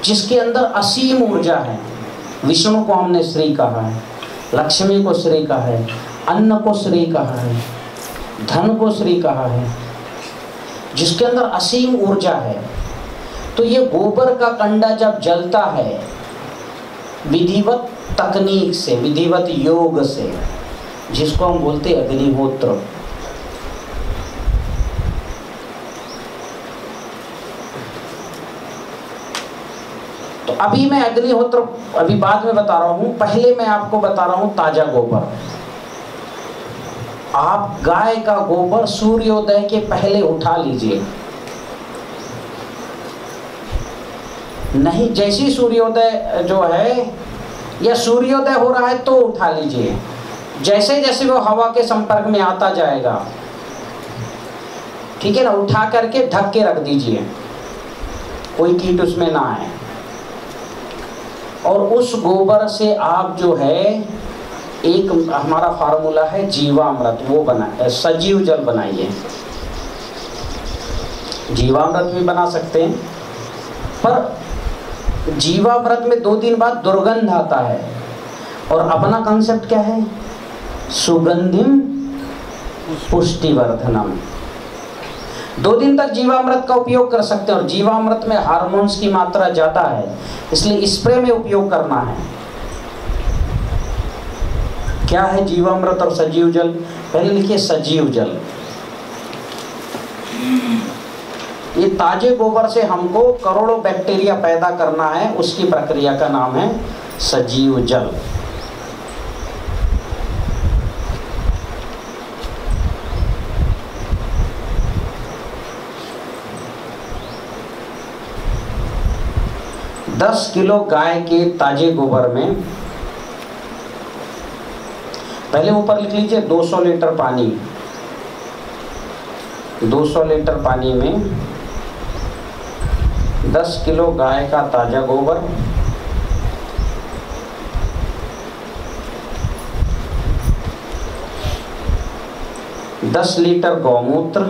जिसके अंदर असीम ऊर्जा है। विष्णु को हमने श्री कहा है लक्ष्मी को श्री कहा है अन्न को श्री कहा है धन को श्री कहा है। जिसके अंदर असीम ऊर्जा है। तो ये गोबर का कंडा जब जलता है विधिवत तकनीक से, विधिवत योग से, जिसको हम बोलते अग्निहोत्र। तो अभी मैं अग्निहोत्र, अभी बाद में बता रहा हूँ, पहले मैं आपको बता रहा हूँ ताज़ा गोबर। आप गाय का गोबर सूर्योदय के पहले उठा लीजिए। नहीं, जैसी सूर्योदय जो है, या सूर्योदय हो रहा है तो उठा लीजिए। जैसे जैसे वो हवा के संपर्क में आता जाएगा, ठीक है ना, उठा करके ढक के रख दीजिए। कोई कीट उसमें ना आए। और उस गोबर से आप जो है, एक हमारा फार्मूला है जीवामृत, वो बना सजीव जल बनाइए। जीवामृत भी बना सकते हैं, पर जीवामृत में दो दिन बाद दुर्गंध आता है। और अपना कंसेप्ट क्या है? सुगंधिम पुष्टिवर्धनम। दो दिन तक जीवामृत का उपयोग कर सकते हैं और जीवामृत में हार्मोन्स की मात्रा ज़्यादा है, इसलिए स्प्रे में उपयोग करना है। क्या है जीवामृत और सजीव जल? पहले लिखिए सजीव जल। ये ताजे गोबर से हमको करोड़ों बैक्टीरिया पैदा करना है, उसकी प्रक्रिया का नाम है सजीव जल। दस किलो गाय के ताजे गोबर में पहले ऊपर लिख लीजिए 200 लीटर पानी। 200 लीटर पानी में 10 किलो गाय का ताज़ा गोबर। दस लीटर गौमूत्र।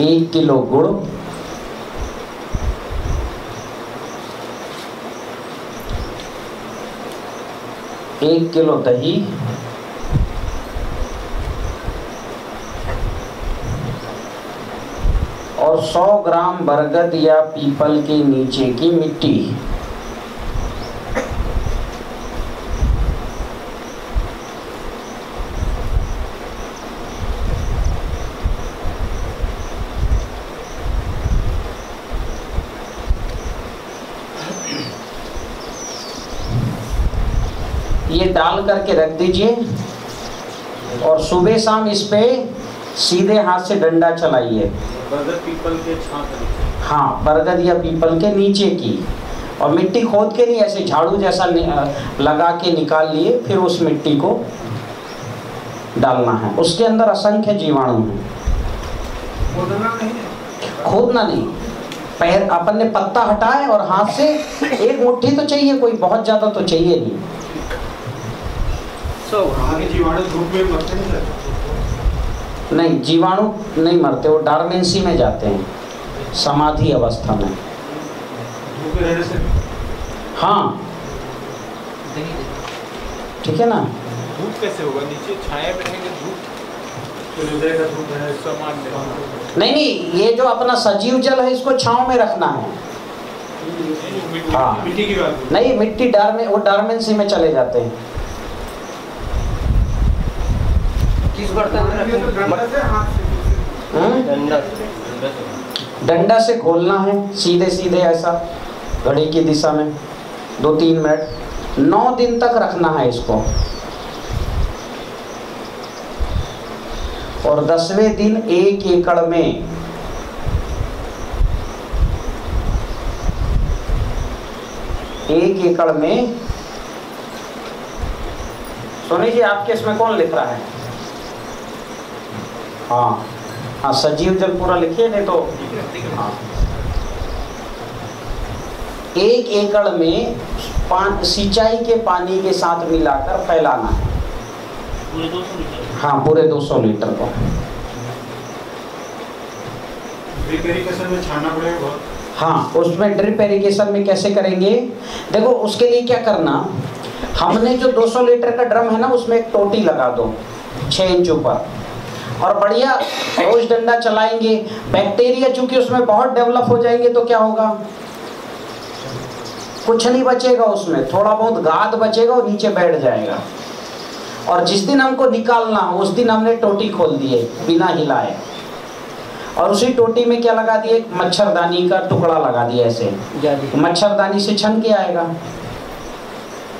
एक किलो गुड़। एक किलो दही। और 100 ग्राम बरगद या पीपल के नीचे की मिट्टी। ये डाल करके रख दीजिए। और सुबह शाम इस पे सीधे हाथ से डंडा चलाइए। बरगद पीपल के हाँ। बरगद या पीपल के नीचे की। और मिट्टी खोद के नहीं ऐसे झाड़ू जैसा लगा के निकाल लिए फिर उस मिट्टी को डालना है। उसके अंदर असंख्य जीवाणु हैं। खोदना नहीं पैर अपन ने पत्ता हटाए और हाथ से एक मुट्ठी तो चाहिए कोई बहुत ज़्यादा तो चाहिए नहीं। के जीवाणु धूप में मरते नहीं नहीं जीवाणु नहीं मरते वो डार्मेंसी में जाते हैं समाधि अवस्था में। में हाँ। ठीक है ना? धूप कैसे होगा? नीचे छाया में रहेंगे धूप? है में। नहीं नहीं ये जो अपना सजीव जल है इसको छाव में रखना है। हाँ। मिट्टी की बात। नहीं मिट्टी डार्मे वो डार्मेंसी में चले जाते हैं। में हम्म? डंडा डंडा से खोलना है सीधे सीधे ऐसा घड़ी की दिशा में दो तीन मिनट नौ दिन तक रखना है इसको। और दसवें दिन एक एकड़ में एक एकड़ में सोनी जी आपके इसमें कौन लिख रहा है? हाँ। हाँ सजीव जल पूरा लिखिए नहीं तो हाँ। एक एकड़ में पान सिंचाई के पानी के साथ मिलाकर फैलाना है। हाँ पूरे 200 लीटर को। रिपेरिकेशन में छानना पड़ेगा बहुत। हाँ उसमें ड्रिप एरिगेशन में कैसे करेंगे? देखो उसके लिए क्या करना हमने जो 200 लीटर का ड्रम है ना उसमें एक टोटी लगा दो छः इंच ऊपर। और बढ़िया रोज डंडा चलाएँगे। बैक्टीरिया चूँकि उसमें बहुत डेवलप हो जाएँगे तो क्या होगा? कुछ नहीं बचेगा उसमें थोड़ा बहुत गाद बचेगा और नीचे बैठ जाएगा। और जिस दिन हमको निकालना उस दिन हमने टोटी खोल दिए बिना हिलाए। और उसी टोटी में क्या लगा दिया एक मच्छरदानी का टुकड़ा लगा दिया ऐसे। मच्छरदानी से छन के आएगा।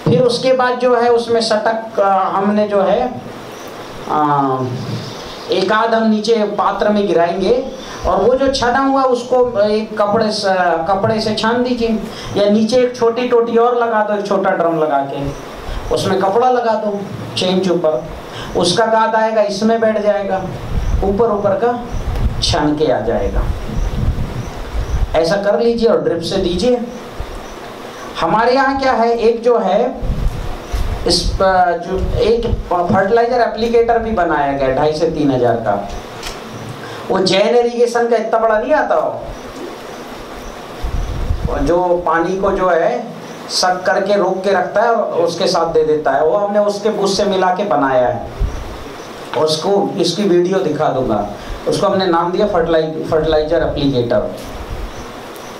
फिर उसके बाद जो है उसमें सटक हमने जो है आ, एक आध हम नीचे पात्र में गिराएँगे। और वो जो छना हुआ, उसको एक कपड़े से कपड़े से छान दीजिए या नीचे एक छोटी टोटी और लगा दो, एक छोटा ड्रम लगा के। उसमें कपड़ा लगा दो चेंज ऊपर। उसका गाद आएगा, इसमें बैठ जाएगा। ऊपर ऊपर का छन के आ जाएगा। ऐसा कर लीजिए और ड्रिप से दीजिए। हमारे यहाँ क्या है? एक जो है इस जो एक फर्टिलाइज़र एप्लीकेटर भी बनाया गया, ढाई से तीन हज़ार का। वो जैन इरिगेशन का इतना बड़ा नहीं आता हो। जो पानी को जो है सक करके रोक के रखता है और उसके साथ दे देता है। वो हमने उसके बुश से मिला के बनाया है। उसको, इसकी वीडियो दिखा दूँगा। उसको हमने नाम दिया फर्टिलाइज फर्टिलाइज़र एप्लीकेटर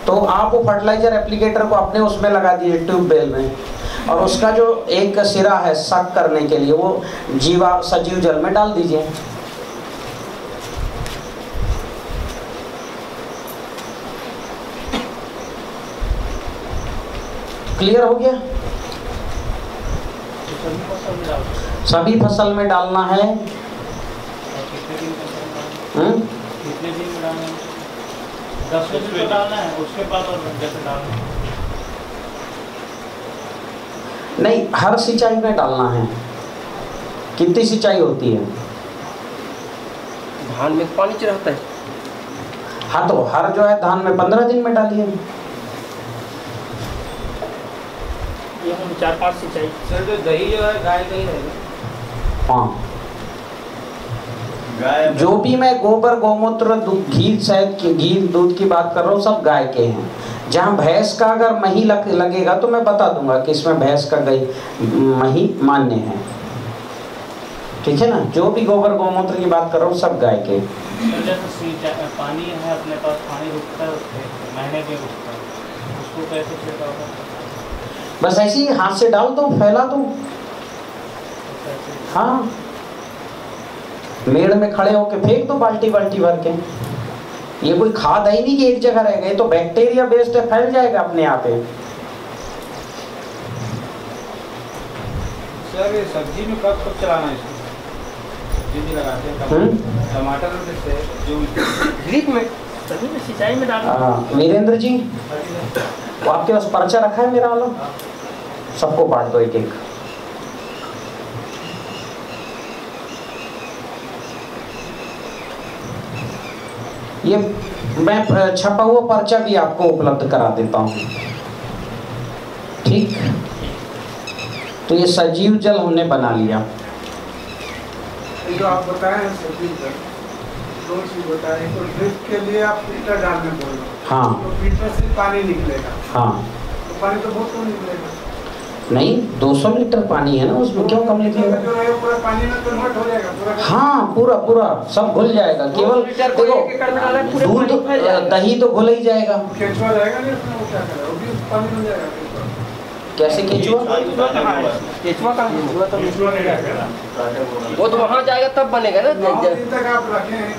तो आप वो फर्टिलाइज़र एप्लीकेटर को अपने उसमें लगा दीजिए ट्यूबवेल में। और उसका जो एक सिरा है सक करने के लिए, वो जीवा सजीव जल में डाल दीजिए क्लियर हो गया सभी फ़सल में डालना है कितने दिन? हम्म? में डालना है? है, उसके बाद और जैसे डालना नहीं हर सिंचाई में डालना है। कितनी सिंचाई होती है? धान में तो पानी रहता है। हाँ तो हर जो है धान में पंद्रह दिन में डालिए। चार पाँच सिंचाई। सर जो दही जो है गाय का ही रहेगा हाँ। जो भी मैं गोबर गोमूत्र दूध घी शहद की घी दूध की बात कर रहा हूँ सब गाय के हैं। जहाँ भैंस का अगर मही लग, लगेगा तो मैं बता दूँगा कि इसमें भैंस का गई मही मान्य है। ठीक है ना? जो भी गोबर गोमूत्र की बात कर रहा हूँ सब गाय के। पानी है अपने पास पानी रुकता है है। उसको कैसे छिड़काव बस ऐसे ही हाथ से डाल दो फैला दो। हाँ। मेड़ में खड़े होके फेंक दो बाल्टी बाल्टी भर के। ये कोई खाद है नहीं कि एक जगह रहेगा ये तो बैक्टीरिया बेस्ड है फैल जाएगा अपने आप ही। सर ये सब्ज़ी में कब कब चलाना है हैं हम्म? टमाटर टमाटर से जो ड्रिप में सभी में सिंचाई में डालना हाँ, वीरेंद्र जी वो आपके पास पर्चा रखा है मेरा वाला? सबको बांट दो एक एक ये मैं छपा हुआ पर्चा भी आपको उपलब्ध करा देता हूँ। ठीक? तो ये सजीव जल हमने बना लिया। जो आप बताए सब्ज़ी का दो चीज़ बताए। तो ड्रिप के लिए आप फ़िल्टर डालने बोल रहे हो। हाँ। तो फ़िल्टर से पानी निकलेगा। हाँ। तो पानी तो बहुत कम निकलेगा। नहीं 200 लीटर पानी है ना उसमें क्यों कम निकलेगा हो? पूरा हाँ पूरा पूरा सब घुल जाएगा केवल देखो दूध। दही तो घुल ही जाएगा। केंचुआ रहेगा नहीं उसमें वो क्या करेगा वो भी उस पानी में जाएगा केंचुआ। कैसे केचुआ? केचुआ है? का तो वो तो वहाँ जाएगा तब बनेगा ना नौ जब- दिन तक आप रखें।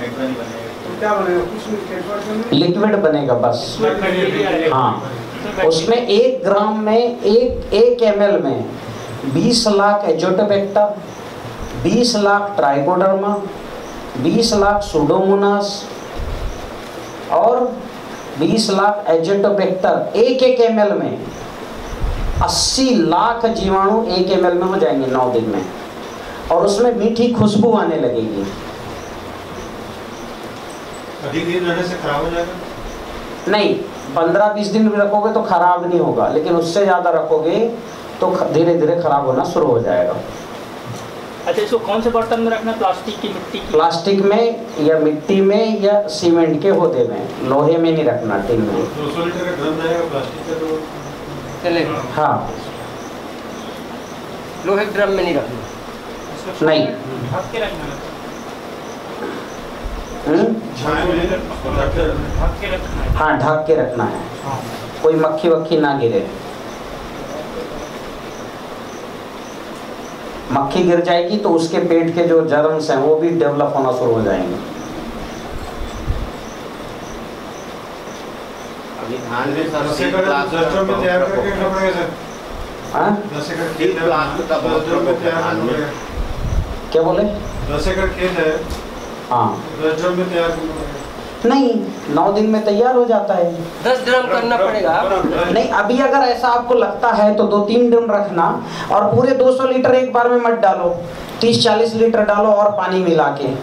तो क्या बनेगा? कुछ नहीं केंचुआ से नहीं। लिक्विड बनेगा बस। हाँ। उसमें एक ग्राम में एक एक एम में 20 lakh azotobacter 20 lakh trichoderma 20 lakh pseudomonas और 20 लाख एजेटोबैक्टर एक एक एम में 80 लाख जीवाणु एक एम में हो जाएँगे नौ दिन में। और उसमें मीठी खुशबू आने लगेगी। अधिक दिन रहने से खराब हो जाएगा? नहीं पंद्रह बीस दिन भी रखोगे तो खराब नहीं होगा लेकिन उससे ज़्यादा रखोगे तो धीरे धीरे खराब होना शुरू हो जाएगा। अच्छा इसको कौन से बर्तन में रखना प्लास्टिक की मिट्टी की? प्लास्टिक में या मिट्टी में या सीमेंट के होते में लोहे में नहीं रखना टिन में। दो सौ लीटर का ड्रम रहेगा प्लास्टिक का तो चलेगा। हाँ। लोहे ड्रम में नहीं रखना। नहीं। ढक के रखना हाँ। ढक के रखना है। हाँ, कोई मक्खी वक्खी ना गिरे। मक्खी गिर जाएगी तो उसके पेट के जो जर्म्स हैं वो भी डेवलप होना शुरू हो जाएँगे। हाँ? क्या बोले? दस एकड़ खेत है। हाँ। नहीं नौ दिन में तैयार हो जाता है। दस ड्रम करना पड़ेगा। नहीं अभी अगर ऐसा आपको लगता है तो दो तीन ड्रम रखना और पूरे 200 लीटर एक बार में मत डालो। 30-40 लीटर डालो और पानी मिला के।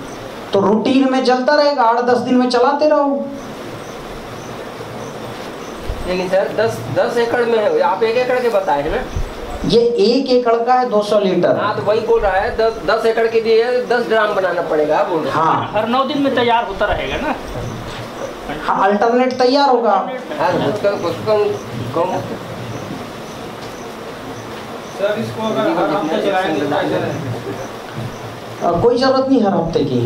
तो रूटीन में चलता रहेगा आठ दस दिन में चलाते रहो। नहीं सर दस दस एकड़ में है। आप एक एकड़ के बताए हैं ना ये एक एकड़ का है 200 लीटर। हाँ तो वही बोल रहा है दस दस एकड़ के लिए दस ड्राम बनाना पड़ेगा बोल रहे हाँ। हर नौ दिन में तैयार होता रहेगा ना? हाँ अल्टरनेट तैयार होगा। हाँ उसका उसका कम सर इसको अगर हर हफ़्ते चलाएँगे तो कोई ज़रूरत नहीं हर हफ़्ते की।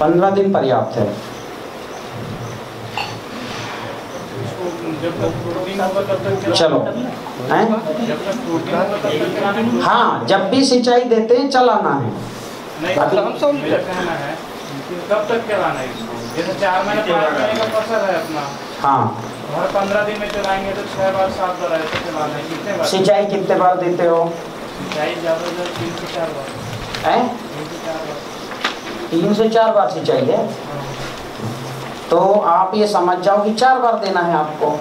पंद्रह दिन पर्याप्त है जब तक प्रोटीन होगा तब तक चलाना चलो। हैं? हाँ जब भी सिंचाई देते हैं चलाना है। है। कि कब तक चलाना है जैसे चार महीने पाँच महीने का फ़सल है अपना। हाँ। हर पंद्रह दिन में चलाएँगे तो छह बार सात बार ऐसे चलाना है। कितने बार? सिंचाई कितने बार देते हो? सिंचाई ज़्यादा से तीन से चार बार। हैं? तीन से चार बार। तीन से चार बार सिंचाई है। तो आप ये समझ जाओ कि चार बार देना है आपको।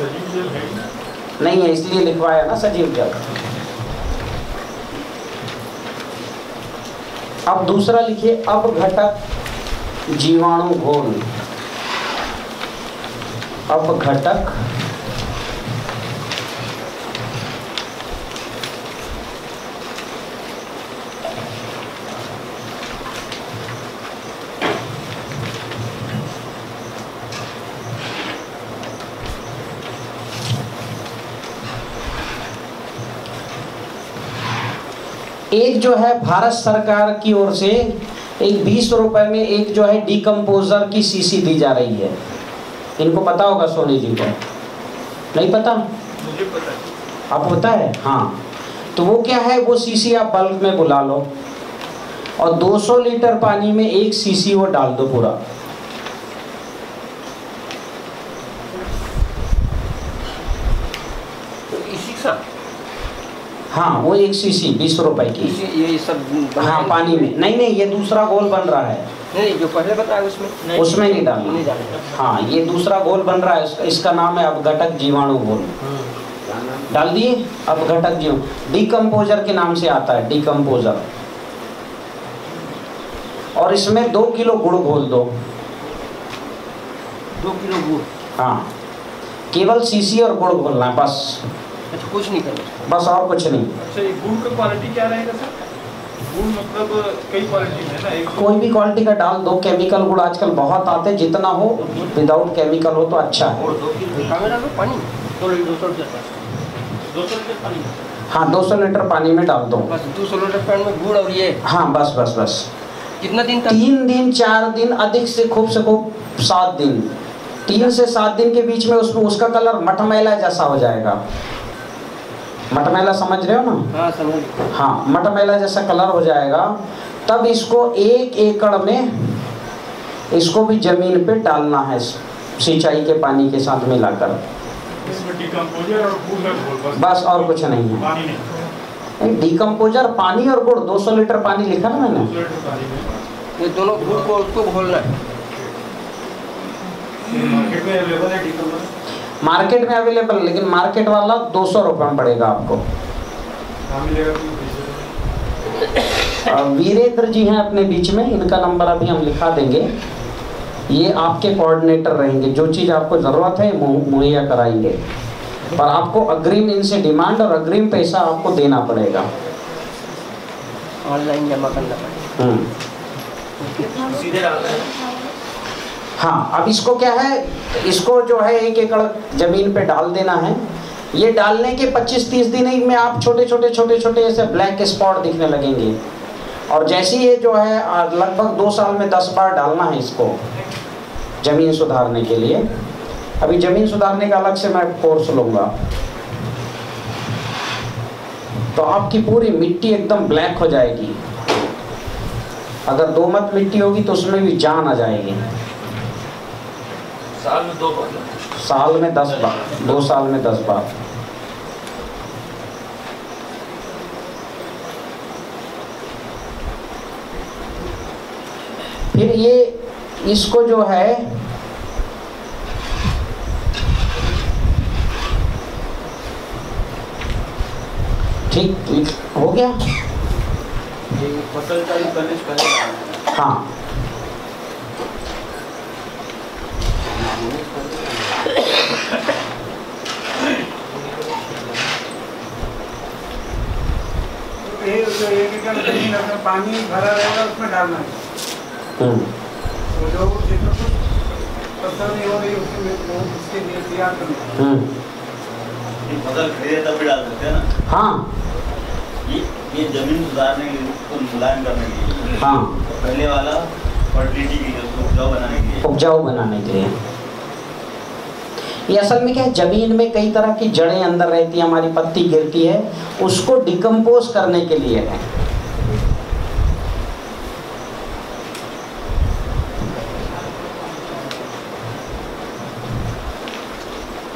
नहीं है, इसलिए लिखवाया ना, सजीव जल। अब दूसरा लिखिए, अब घटक जीवाणु घोल। अब घटक एक जो है भारत सरकार की ओर से एक बीस रुपए में एक जो है डिकम्पोजर की सीसी दी जा रही है। इनको पता होगा सोनी जी को। नहीं पता? मुझे पता है। आपको पता है? हाँ। तो वो क्या है? वो सीसी आप बल्क में बुला लो और 200 लीटर पानी में एक सीसी वो डाल दो पूरा तो इसी का हाँ वो एक सीसी बीस रुपए की। ये सब हाँ पानी में। नहीं नहीं ये दूसरा घोल बन रहा है। नहीं जो पहले बताया उसमें उसमें नहीं डालना। नहीं डालना हाँ ये दूसरा घोल बन रहा है इसका, नाम है अपघटक जीवाणु घोल डाल दिए अपघटक जीव डिकम्पोजर के नाम से आता है डिकम्पोजर और इसमें दो किलो गुड़ घोल दो। दो किलो गुड़। हाँ केवल सीसी और गुड़ घोलना है बस। कुछ नहीं करना बस और कुछ नहीं। अच्छा ये गुड़ का क्वालिटी क्या रहेगा सर? गुड़ मतलब कई क्वालिटी है ना एक कोई भी क्वालिटी का डाल दो केमिकल गुड़ आजकल बहुत आते हैं जितना हो विदाउट केमिकल हो तो अच्छा है। और दो में पानी? दो सौ लीटर पानी। हाँ 200 लीटर पानी में डाल दो। बस दो सौ लीटर पानी में गुड़ और ये। हाँ बस बस बस। कितना दिन तक? तीन दिन चार दिन अधिक से खूब से खूब सात दिन। तीन से सात दिन के बीच में उसमें उसका कलर मटमैला जैसा हो जाएगा। मटमैला समझ रहे हो ना? हाँ समझ। हाँ। मटमैला जैसा कलर हो जाएगा तब इसको एक एकड़ में इसको भी ज़मीन पे डालना है सिंचाई के पानी के साथ मिलाकर। बस। बस और कुछ नहीं है। नहीं। डिकम्पोजर पानी और गुड़ 200 लीटर पानी लिखा ना मैंने। ये दोनों गुड़ को उसको घोलना है। मार्केट में अवेलेबल लेकिन मार्केट वाला दो सौ रुपये में पड़ेगा आपको। वीरेंद्र जी हैं अपने बीच में इनका नंबर अभी हम लिखा देंगे। ये आपके कोऑर्डिनेटर रहेंगे जो चीज़ आपको ज़रूरत है मुहैया कराएँगे। पर आपको अग्रिम इनसे डिमांड और अग्रिम पैसा आपको देना पड़ेगा। ऑनलाइन जमा करना पड़ेगा। हम्म। है, अब इसको क्या है? इसको जो है, एक एकड़ ज़मीन पे डाल देना है। ये डालने के 25-30 दिन ही में आप छोटे छोटे छोटे छोटे ऐसे ब्लैक स्पॉट दिखने लगेंगे। और जैसे ये जो है लगभग दो साल में 10 बार डालना है इसको, ज़मीन सुधारने के लिए। अभी ज़मीन सुधारने का अलग से मैं कोर्स लूँगा। तो आपकी पूरी मिट्टी एकदम ब्लैक हो जाएगी। अगर दोमट मिट्टी होगी तो उसमें भी जान आ जाएगी। साल में दो बार साल में दस बार दो साल में दस बार। फिर ये इसको जो है ठीक ठीक हो गया? ये फ़सल डालना है। हाँ ये जो एक एकड़ ज़मीन है, पानी भरा रहेगा उसमें डालना है। हम्म, तो जो जितना कुछ फ़सल नहीं हो रही उसके उसके लिए तैयार करना है। हम्म, ये फ़सल खरीदे तब भी डाल हैं ना? हाँ। ये ये ज़मीन सुधारने के लिए उसको मुलायम करने के लिए। हाँ। पहले वाला फर्टिलिटी के लिए उसको उपजाऊ बनाने के लिए। उपजाऊ बनाने के लिए। ये असल में क्या है ज़मीन में कई तरह की जड़ें अंदर रहती हैं हमारी पत्ती गिरती है उसको डिकम्पोज करने के लिए है।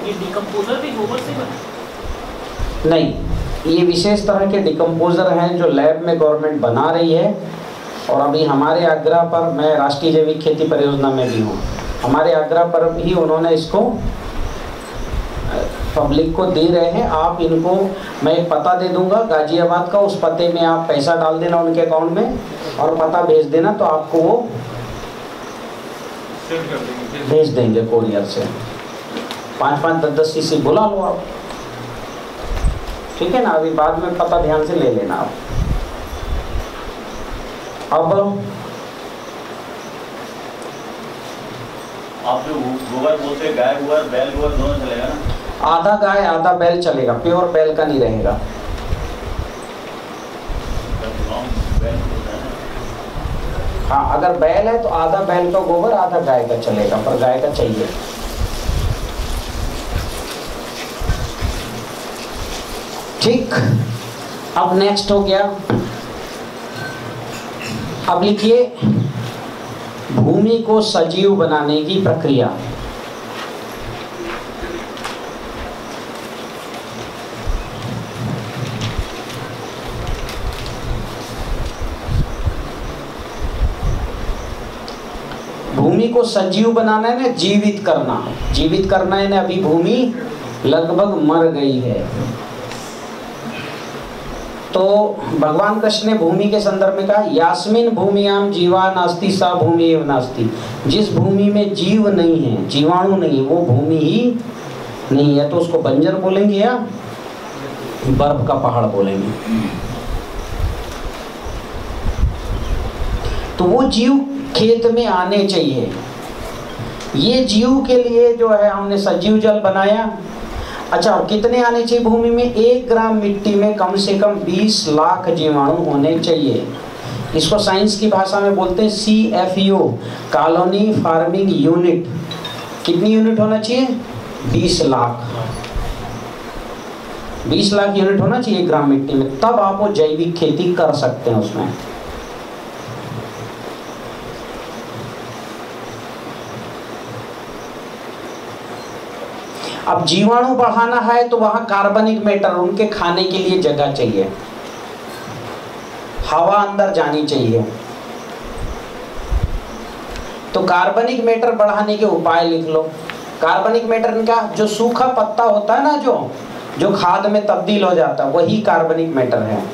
ये डिकम्पोजर भी गोबर से बना? नहीं ये विशेष तरह के डिकम्पोजर हैं जो लैब में गवर्नमेंट बना रही है और अभी हमारे आग्रह पर मैं राष्ट्रीय जैविक खेती परियोजना में भी हूँ हमारे आग्रह पर भी उन्होंने इसको पब्लिक को दे रहे हैं आप इनको मैं एक पता दे दूँगा गाजियाबाद का उस पते में आप पैसा डाल देना उनके अकाउंट में और पता भेज देना तो आपको वो भेज देंगे कोरियर से। पाँच पाँच दस दस सी बुला लो आप। ठीक है ना? अभी बाद में पता ध्यान से ले लेना आप। अब आप जो गोबर बोलते गाय गोबर बैल गोबर दोनों चलेगा ना आधा गाय आधा बैल चलेगा, प्योर बैल का नहीं रहेगा। हाँ अगर बैल है तो आधा बैल का गोबर, आधा गाय का चलेगा, पर गाय का चाहिए। ठीक, अब नेक्स्ट हो गया। अब लिखिए, भूमि को सजीव बनाने की प्रक्रिया भूमि को सजीव बनाना है, ना जीवित करना जीवित करना है, ना अभी भूमि लगभग मर गई है। तो भगवान कृष्ण ने भूमि के संदर्भ में कहा, यास्मिन भूमियाम जीवा नास्ति, सा भूमि एव नास्ति। जिस भूमि में जीव नहीं है, जीवाणु नहीं है, वो भूमि ही नहीं है। तो उसको बंजर बोलेंगे या बर्फ़ का पहाड़ बोलेंगे? तो वो जीव खेत में आने चाहिए। ये जीव के लिए जो है हमने सजीव जल बनाया। अच्छा कितने आने चाहिए भूमि में? एक ग्राम मिट्टी में कम से कम 20 लाख जीवाणु होने चाहिए। इसको साइंस की भाषा में बोलते हैं C F U colony farming unit कितनी यूनिट होना चाहिए? 20 लाख। 20 लाख यूनिट होना चाहिए ग्राम मिट्टी में। तब आप वो जैविक खेती कर सकते हैं उसमें। अब जीवाणु बढ़ाना है तो वहाँ कार्बनिक मैटर, उनके खाने के लिए जगह चाहिए। हवा अंदर जानी चाहिए। तो कार्बनिक मैटर बढ़ाने के उपाय लिख लो। कार्बनिक मैटर का जो सूखा पत्ता होता है ना जो जो खाद में तब्दील हो जाता है, वही कार्बनिक मैटर है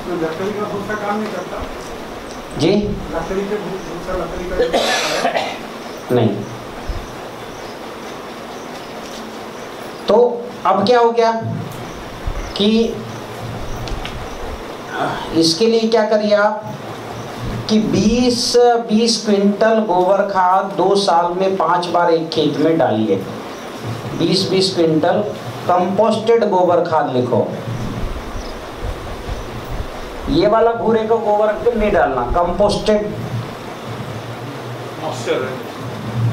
तो लकड़ी का भूसा काम नहीं करता जी? नहीं। तो अब क्या हो गया कि इसके लिए क्या करिए आप कि 20 20 क्विंटल गोबर खाद दो साल में पाँच बार एक खेत में डालिए। 20 20 क्विंटल कंपोस्टेड गोबर खाद लिखो। ये वाला भूरे का गोबर नहीं डालना कंपोस्टेड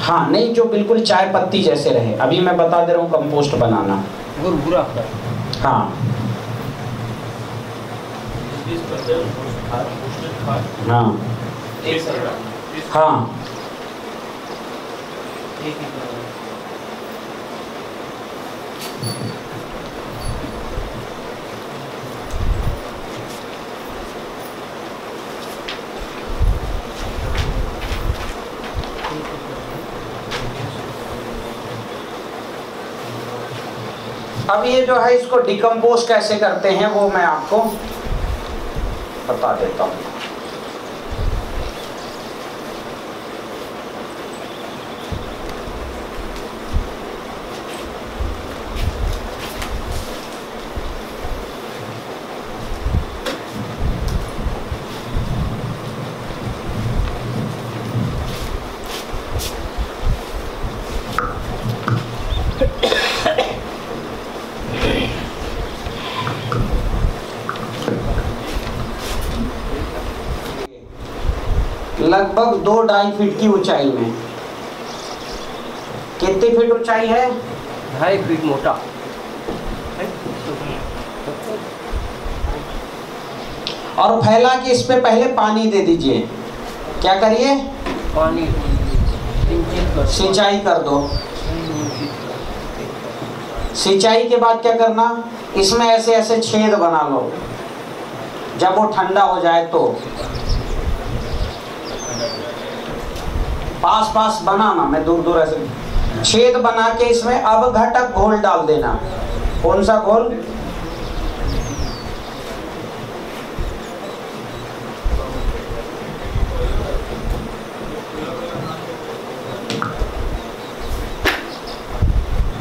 हाँ। नहीं जो बिल्कुल चाय पत्ती जैसे रहे। अभी मैं बता दे रहा हूँ कंपोस्ट बनाना। बुरा हाँ। हाँ। हाँ अब ये जो है, इसको डिकम्पोज कैसे करते हैं वो मैं आपको बता देता हूँ लगभग दो ढाई फीट की ऊंचाई में। कितनी फीट ऊंचाई है? ढाई फीट मोटा। और फैला के इस पे पहले पानी दे दीजिए। क्या करिए? पानी सिंचाई कर दो। सिंचाई के बाद क्या करना? इसमें ऐसे ऐसे छेद बना लो। जब वो ठंडा हो जाए तो। पास पास बनाना, मैं दूर दूर ऐसे छेद बना के इसमें अब घटक घोल डाल देना। कौन सा घोल?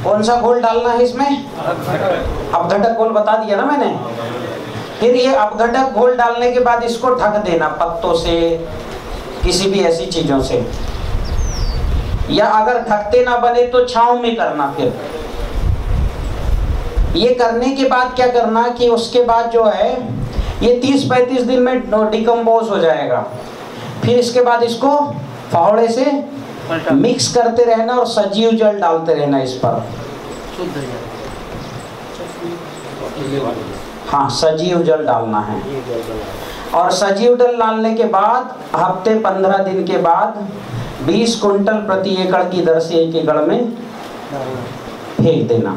कौन सा घोल डालना है इसमें? अपघटक घोल बता दिया ना मैंने। फिर ये अपघटक घोल डालने के बाद इसको ढक देना पत्तों से, किसी भी ऐसी चीज़ों से। या अगर ढकते ना बने तो छाव में करना फिर। ये करने के बाद क्या करना कि उसके बाद जो है ये 30-35 दिन में डिकम्पोज हो जाएगा। फिर इसके बाद इसको फावड़े से मिक्स करते रहना और सजीव जल डालते रहना इस पर। हाँ सजीव जल डालना है। और सजीव जल डालने के बाद हफ़्ते पंद्रह दिन के बाद 20 कुंटल प्रति एकड़ की दर से एक एकड़ में फेंक देना।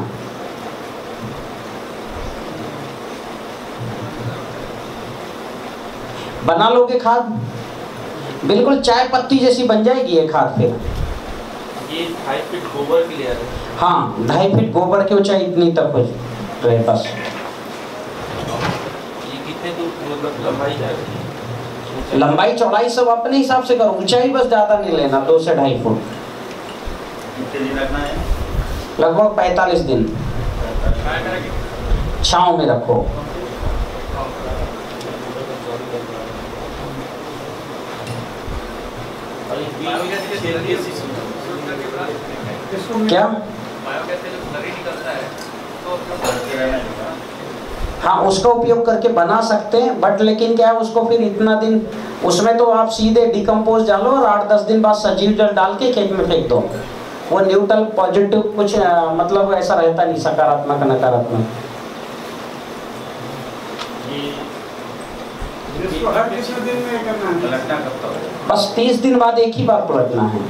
बना लोगे खाद? बिल्कुल चाय पत्ती जैसी बन जाएगी ये खाद फिर। ये ढाई फीट गोबर के लिए है। हाँ ढाई फीट गोबर की ऊंचाई इतनी तक हो रहे बस। ये कितने दूर मतलब लंबाई जाएगी लंबाई चौड़ाई सब अपने हिसाब से करो ऊंचाई बस ज़्यादा नहीं लेना दो से ढाई फुट। कितने दिन रखना है? लगभग पैतालीस दिन। छाँव में रखो। क्या? करते रहना है हाँ उसका उपयोग करके बना सकते हैं बट लेकिन क्या है उसको फिर इतना दिन उसमें तो आप सीधे डिकम्पोज डालो और आठ दस दिन बाद सजीव जल डाल के खेत में फेंक दो वो न्यूट्रल पॉजिटिव कुछ अ, मतलब ऐसा रहता नहीं सकारात्मक नकारात्मक ये इसको हर कितने दिन में करना है पलटना कब तक है? बस तीस दिन बाद एक ही बार पलटना है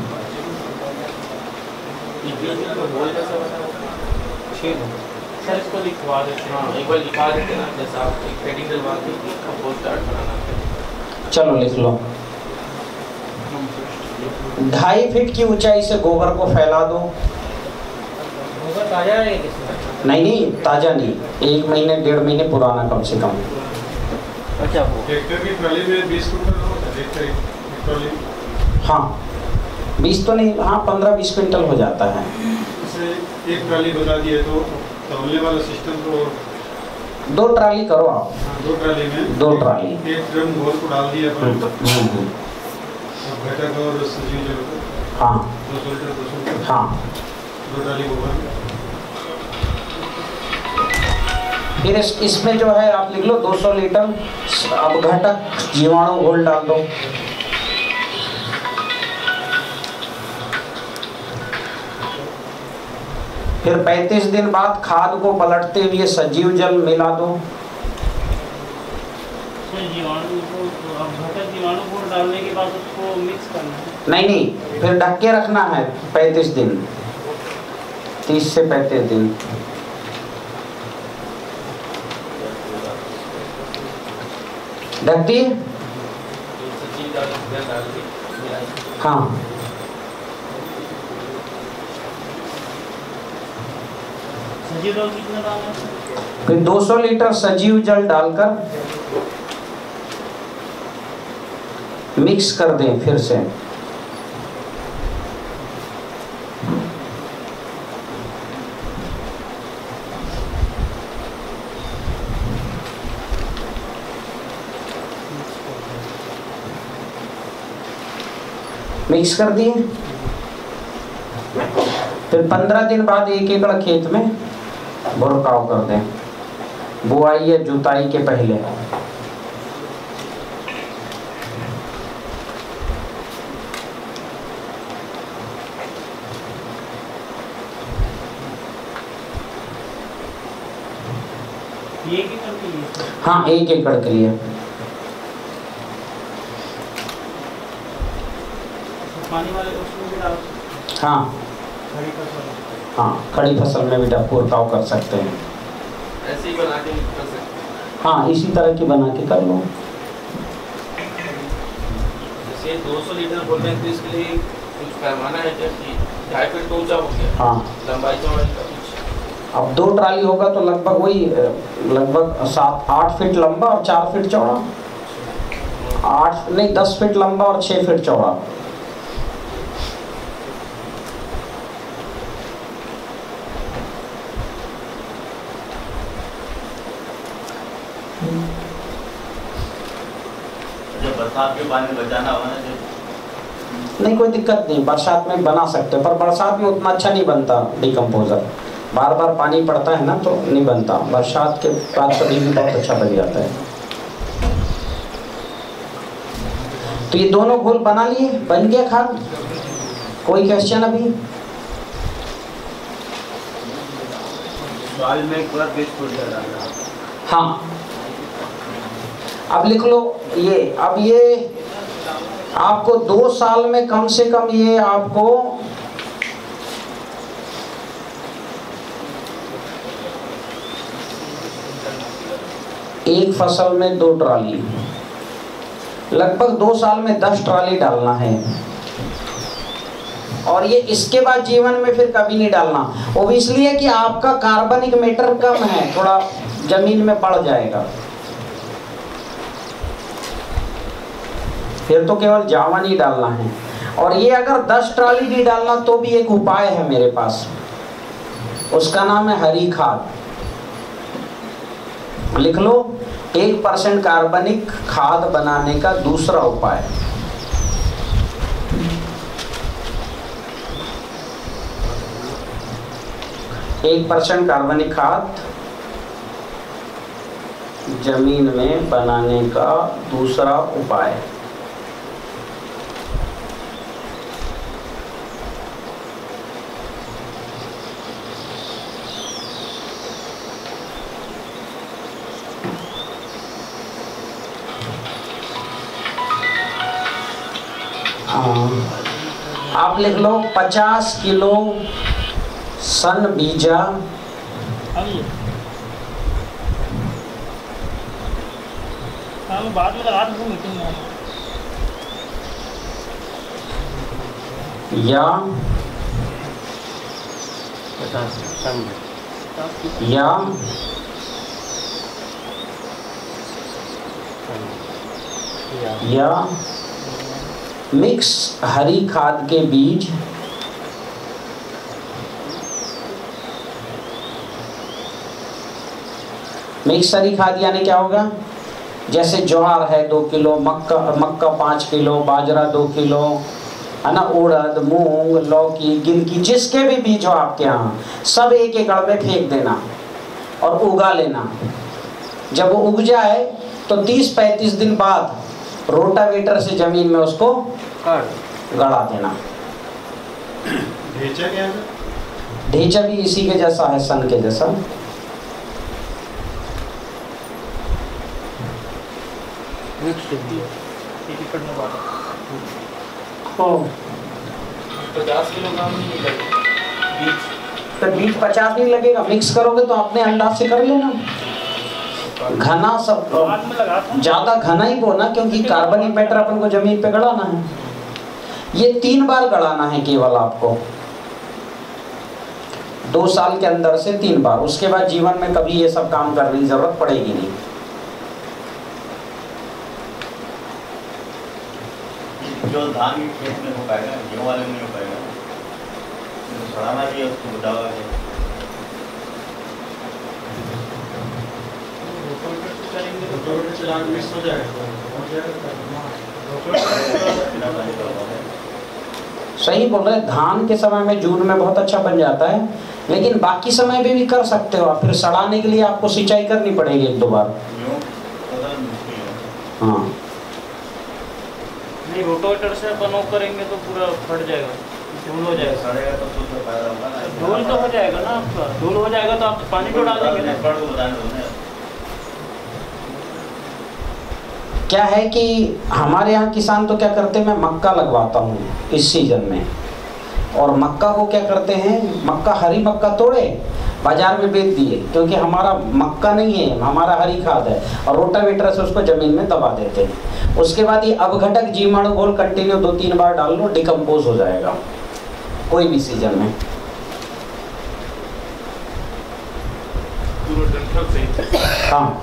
सर इसको लिखवा देते हैं। एक बार लिखा देते ना जैसा आप एक हेडिंग डलवा के चार्ट बनाना चलो लिख लो। ढाई फीट की ऊंचाई से गोबर को फैला दो। गोबर ताज़ा नहीं नहीं ताज़ा नहीं। एक महीने डेढ़ महीने पुराना कम से कम। अच्छा वो। ट्रैक्टर की ट्रॉली में बीस कुंटल होता है एक एक ट्रॉली। हाँ बीस तो नहीं हाँ पंद्रह बीस क्विंटल हो जाता है। एक ट्रॉली बता दिए तो तौलने वाला सिस्टम तो दो ट्राली करो आप। दो ट्रॉली में। दो ट्राली। एक ड्रम घोल को डाल दिया अपन। हम्म, हम्म, हम्म, घटक और सजीव जल को। हाँ। दो सौ लीटर दो सौ लीटर हाँ। दो ट्रॉली गोबर फिर इस इसमें जो है आप लिख लो 200 लीटर अपघटक जीवाणु घोल डाल दो। फिर 35 दिन बाद खाद को पलटते हुए सजीव जल मिला दो। फिर जीवाणु को अब घटक जीवाणु को डालने के बाद उसको मिक्स करना है। नहीं नहीं फिर ढक के रखना है 35 दिन। 30 से 35 दिन। ढक दिए? सचिन डाल डाल के मिलाई हाँ सजीव जल कितना डालना है फिर 200 लीटर सजीव जल डालकर मिक्स कर दें फिर से। मिक्स कर दिए। फिर पंद्रह दिन बाद एक एकड़ खेत में बुरकाव कर दें बुआई या जुताई के पहले। है एक एकड़ के लिए। हाँ। हैं। खड़ी फ़सल में भी डब बुरकाव कर सकते हैं। ऐसे ही बना के कर सकते हैं। हाँ इसी तरह की बना के कर लो। जैसे 200 लीटर बोल रहे हैं तो इसके लिए कुछ पैमाना है कि ढाई फीट तो ऊँचा हो गया? हाँ। लंबाई चौड़ाई का कुछ अब दो ट्राली होगा तो लगभग वही लगभग सात आठ फीट लंबा और चार फीट चौड़ा। आठ नहीं दस फीट लंबा और छः फीट चौड़ा। बरसात के पानी बचाना होगा ना नहीं कोई दिक्कत नहीं बरसात में बना सकते हो, पर बरसात में उतना अच्छा नहीं बनता डिकम्पोजर बार बार पानी पड़ता है ना तो नहीं बनता। बरसात के बाद कभी भी बहुत अच्छा बन जाता है। तो ये दोनों घोल बना लिए? बन गया खाद? कोई क्वेश्चन अभी? में हाँ। अब लिख लो, ये, अब ये आपको दो साल में कम से कम ये आपको एक फ़सल में दो ट्राली। लगभग दो साल में दस ट्राली डालना है। और ये इसके बाद जीवन में फिर कभी नहीं डालना। वो इसलिए कि आपका कार्बनिक मैटर कम है, थोड़ा ज़मीन में पड़ जाएगा। फिर तो केवल जावा नहीं डालना है। और ये अगर 10 ट्राली भी डालना तो भी एक उपाय है मेरे पास। उसका नाम है हरी खाद। लिख लो, एक परसेंट कार्बनिक खाद बनाने का दूसरा उपाय। एक परसेंट कार्बनिक खाद ज़मीन में बनाने का दूसरा उपाय। आप लिख लो पचास किलो सन बीजा। हाँ या। या। या। मिक्स हरी खाद के बीज। मिक्स हरी खाद यानी क्या होगा? जैसे ज्वार है दो किलो, मक्का मक्का पाँच किलो, बाजरा दो किलो, है ना? उड़द, मूंग, लौकी गिलकी जिसके भी बीज हो आपके यहाँ, सब एक एकड़ में फेंक देना और उगा लेना। जब वो उग जाए तो 30-35 दिन बाद रोटावेटर से ज़मीन में उसको गड़ा देना। है? ढेंचा भी इसी के जैसा है सन के जैसा। नहीं तो बीज पचास नहीं लगेगा। मिक्स करोगे तो अपने अंदाज से कर लेना। घना सब था ज़्यादा घना ही बोना क्योंकि कार्बनिक मैटर अपन को ज़मीन पे गड़ाना है। ये तीन बार गड़ाना है केवल आपको। दो साल के अंदर से तीन बार। उसके बाद जीवन में कभी ये सब काम करने की ज़रूरत पड़ेगी नहीं। जो धान खेत में हो पाएगा, गेहूँ वाले में हो पाएगा। तो सड़ाना भी उसको बचावा है। करेंगे। तो चलान मिस हो जाएगा हो सही बोल रहे हैं, धान के समय में जून में बहुत अच्छा बन जाता है लेकिन बाकी समय में भी कर सकते हो आप फिर सड़ाने के लिए आपको सिंचाई करनी पड़ेगी एक दो बार। है। नहीं रोटोवेटर से बनो करेंगे तो पूरा फट जाएगा धूल हो जाएगा। सड़ेगा तो शुद्ध फ़ायदा होगा ना धूल तो हो जाएगा ना आपका धूल हो जाएगा तो आप पानी तो डाल देंगे ना एक्सपर्ट को बताने दो ना क्या है कि हमारे यहाँ किसान तो क्या करते हैं मैं मक्का लगवाता हूँ इस सीज़न में। और मक्का को क्या करते हैं मक्का हरी मक्का तोड़े बाज़ार में बेच दिए क्योंकि हमारा मक्का नहीं है हमारा हरी खाद है और रोटावेटर से उसको ज़मीन में दबा देते हैं। उसके बाद ये अवघटक जीवाणु घोल कंटिन्यू दो तीन बार डाल लो डिकम्पोज हो जाएगा। कोई भी सीज़न में। हाँ।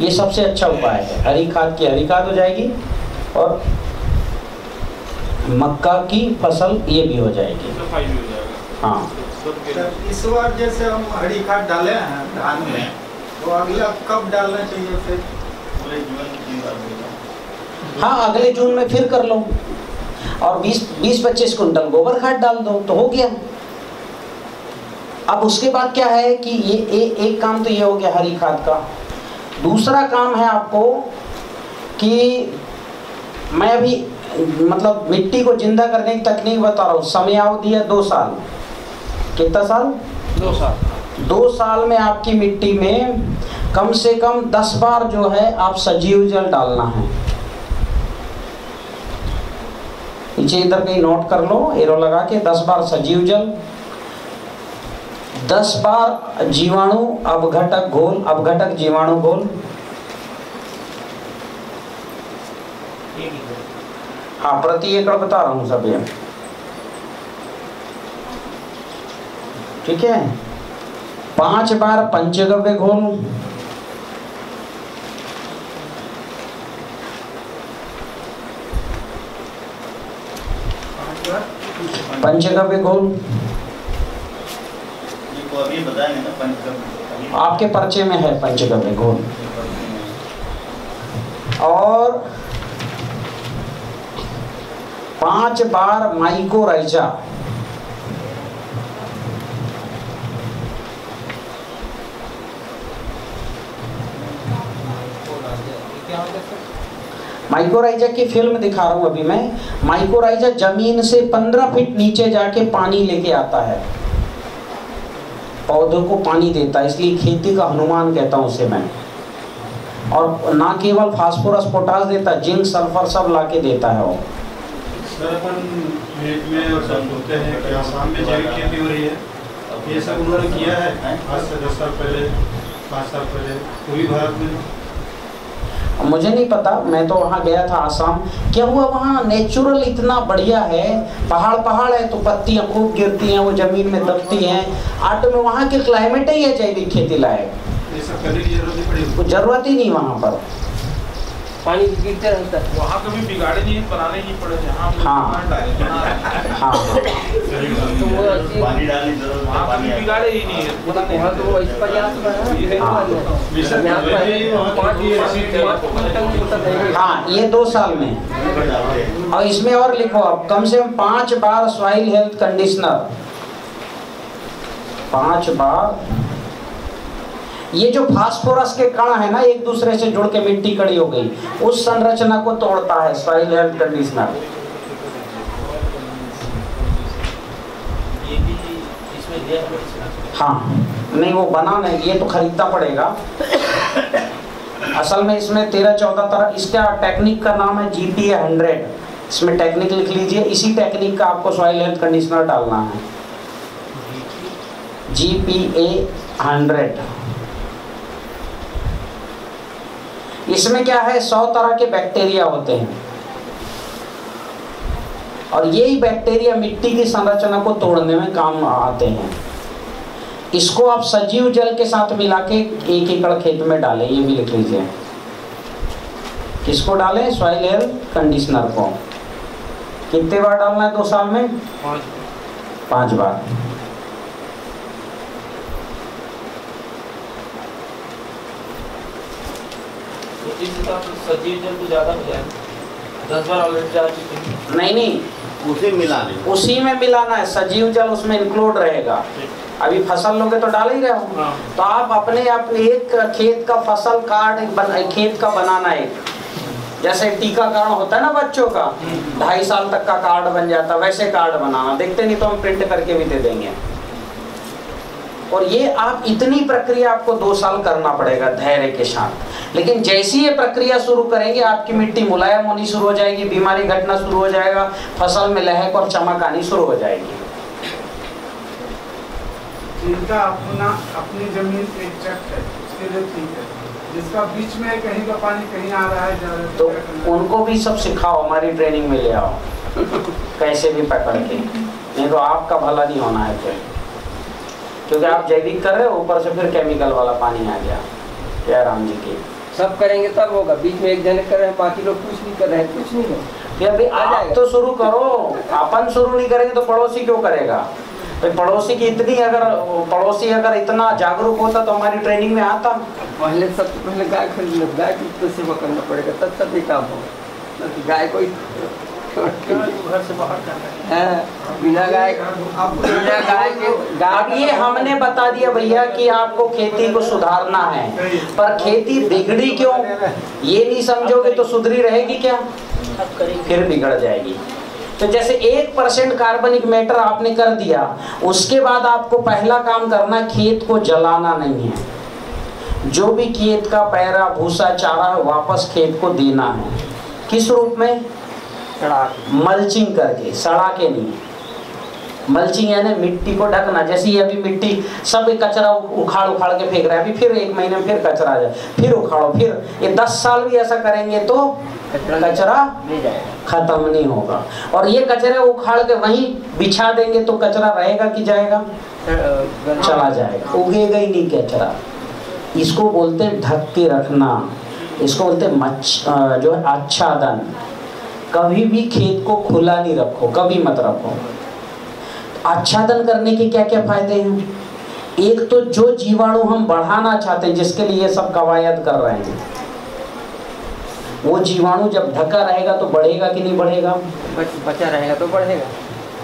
ये सबसे अच्छा उपाय है। हरी खाद की हरी खाद हो जाएगी और मक्का की फ़सल ये भी हो जाएगी। हो। इस बार जैसे हम हरी खाद डाले हैं धान में तो अगला कब डालना चाहिए फिर? हाँ अगले जून में फिर कर लो। और 20 20 25 कुंटल गोबर खाद डाल दो तो हो गया। अब उसके बाद क्या है कि ये ए, एक काम तो ये हो गया हरी खाद का। दूसरा काम है आपको कि मैं अभी मतलब मिट्टी को ज़िंदा करने की तकनीक बता रहा हूँ। समयावधि है दो साल। कितना साल? दो साल। दो साल में आपकी मिट्टी में कम से कम दस बार जो है आप सजीव जल डालना है। नीचे इधर कहीं नोट कर लो एरो लगा के दस बार सजीव जल। दस बार जीवाणु अवघटक घोल, अवघटक जीवाणु घोल। ही, प्रति एकड़ बता रहा हूँ सब ये। ठीक है? पाँच बार पंचगव्य घोल। पंचगव्य घोल। आपके पर्चे में है पंचगव्य घोल और पाँच बार माइकोराइजा माइकोराइजा की फ़िल्म दिखा रहा हूँ अभी मैं। माइकोराइजा ज़मीन से 15 फीट नीचे जाके पानी लेके आता है। पौधों को पानी देता है इसलिए खेती का हनुमान कहता हूँ उसे मैं। और ना केवल फास्फोरस पोटास देता है जिंक सल्फ़र सब ला के देता है वो। सर अपन में और सब होते हैं कि आसाम में जैविक खेती हो रही है। ये सब उन्होंने किया है? आज से दस साल पहले पाँच साल पहले पूरी भारत में। मुझे नहीं पता मैं तो वहाँ गया था आसाम। क्या हुआ वहाँ? नेचुरल इतना बढ़िया है पहाड़ पहाड़ है तो पत्तियाँ खूब गिरती हैं वो ज़मीन में दबती हैं। आटो में वहाँ के क्लाइमेट ही है जैविक खेती लायक। ज़रूरत ही नहीं वहाँ पर। पानी गिरते रहता है वहाँ कभी बिगाड़े नहीं बनाने नहीं पड़े जहाँ हम हाँ। हैं। हाँ तो वो पानी डालने वहाँ कभी बिगाड़े ही नहीं है वहाँ तो इस प्रयास में है ये है। हाँ। पर ही हाँ दो साल में हैं। और इसमें और लिखो आप कम से कम पाँच बार सॉइल हेल्थ कंडीशनर पाँच बार ये जो फास्फोरस के कण है ना एक दूसरे से जुड़ के मिट्टी कड़ी हो गई। उस संरचना को तोड़ता है सॉइल हेल्थ कंडीशनर है नहीं वो बनाना ये तो खरीदना पड़ेगा। असल में इसमें तेरह चौदह तरह इसका टेक्निक का नाम है जी पी हंड्रेड इसमें टेक्निक लिख लीजिए इसी टेक्निक का आपको सॉइल हेल्थ कंडीशनर डालना है। जी पी ए हंड्रेड इसमें क्या है? सौ तरह के बैक्टीरिया होते हैं। और यही बैक्टीरिया मिट्टी की संरचना को तोड़ने में काम आते हैं। इसको आप सजीव जल के साथ मिला के एक एकड़ खेत में डालें ये भी लिख लीजिए। किसको डालें? सॉइल हेल्थ कंडीशनर को। कितने बार डालना है? दो साल में? पाँच बार। इस हिसाब से सजीव जल तो ज़्यादा हो। जाएगा दस बार ऑलरेडी जा चुके नहीं नहीं। उसे मिलाने उसी में मिलाना है। सजीव जल उसमें इंक्लूड रहेगा। अभी फ़सल लोगे तो डाल ही रहे हो। हाँ। तो आप अपने अपने एक खेत का फ़सल कार्ड बन, खेत का बनाना एक। जैसे टीकाकरण होता है ना बच्चों का। ढाई साल तक का कार्ड बन जाता है वैसे कार्ड बनाना। देखते नहीं तो हम प्रिंट करके भी दे देंगे। और ये आप इतनी प्रक्रिया आपको दो साल करना पड़ेगा धैर्य के साथ। लेकिन जैसी ये प्रक्रिया शुरू करेंगे आपकी मिट्टी मुलायम होनी शुरू हो जाएगी बीमारी घटना शुरू हो जाएगा फ़सल में लहक और चमक आनी शुरू हो जाएगी। जिनका अपना अपनी ज़मीन एग्जैक्ट है उसके लिए ठीक है। जिसका बीच में कहीं का पानी कहीं आ रहा है जा रहा है तो है? उनको भी सब सिखाओ हमारी ट्रेनिंग में ले आओ। कैसे भी पकड़ के। नहीं तो आपका भला नहीं होना है फिर। क्योंकि आप जैविक कर रहे हो ऊपर से फिर केमिकल वाला पानी आ गया जय राम जी की। सब करेंगे तब होगा बीच में एक जने कर रहे हैं बाकी लोग कुछ नहीं कर रहे हैं कुछ नहीं होगा आ आप तो शुरू करो अपन शुरू नहीं करेंगे तो पड़ोसी क्यों करेगा? तो पड़ोसी की इतनी अगर पड़ोसी अगर इतना जागरूक होता तो हमारी ट्रेनिंग में आता। पहले सबसे पहले गाय खरीद लो गाय की तो सेवा करना पड़ेगा तब तक ही काम होगा। तो गाय कोई बिना गाय गाय के ये हमने बता दिया भैया कि आपको खेती को सुधारना है। पर खेती बिगड़ी क्यों? ये नहीं समझोगे तो सुधरी रहेगी क्या? फिर बिगड़ जाएगी। तो जैसे एक परसेंट कार्बनिक मैटर आपने कर दिया, उसके बाद आपको पहला काम करना खेत को जलाना नहीं है। जो भी खेत का पैरा, भूसा, चारा वापस खेत को देना है। किस रूप में? मल्चिंग करके सड़ा के नहीं। मल्चिंग यानी मिट्टी को ढकना जैसे ये अभी मिट्टी सब कचरा उखाड़ उखाड़ के फेंक रहा है अभी फिर एक महीने में फिर कचरा आ जाए फिर उखाड़ो फिर ये दस साल भी ऐसा करेंगे तो कचरा खत्म नहीं होगा। और ये कचरे उखाड़ के वहीं बिछा देंगे तो कचरा रहेगा कि जाएगा? चला जाएगा। उगेगा ही नहीं कचरा। इसको बोलते ढक के रखना। इसको बोलते मच्छ जो है आच्छादन। कभी भी खेत को खुला नहीं रखो कभी मत रखो। आच्छादन करने के क्या क्या फ़ायदे हैं? एक तो जो जीवाणु हम बढ़ाना चाहते हैं जिसके लिए ये सब कवायद कर रहे हैं वो जीवाणु जब ढका रहेगा तो बढ़ेगा कि नहीं बढ़ेगा? बचा रहेगा तो बढ़ेगा।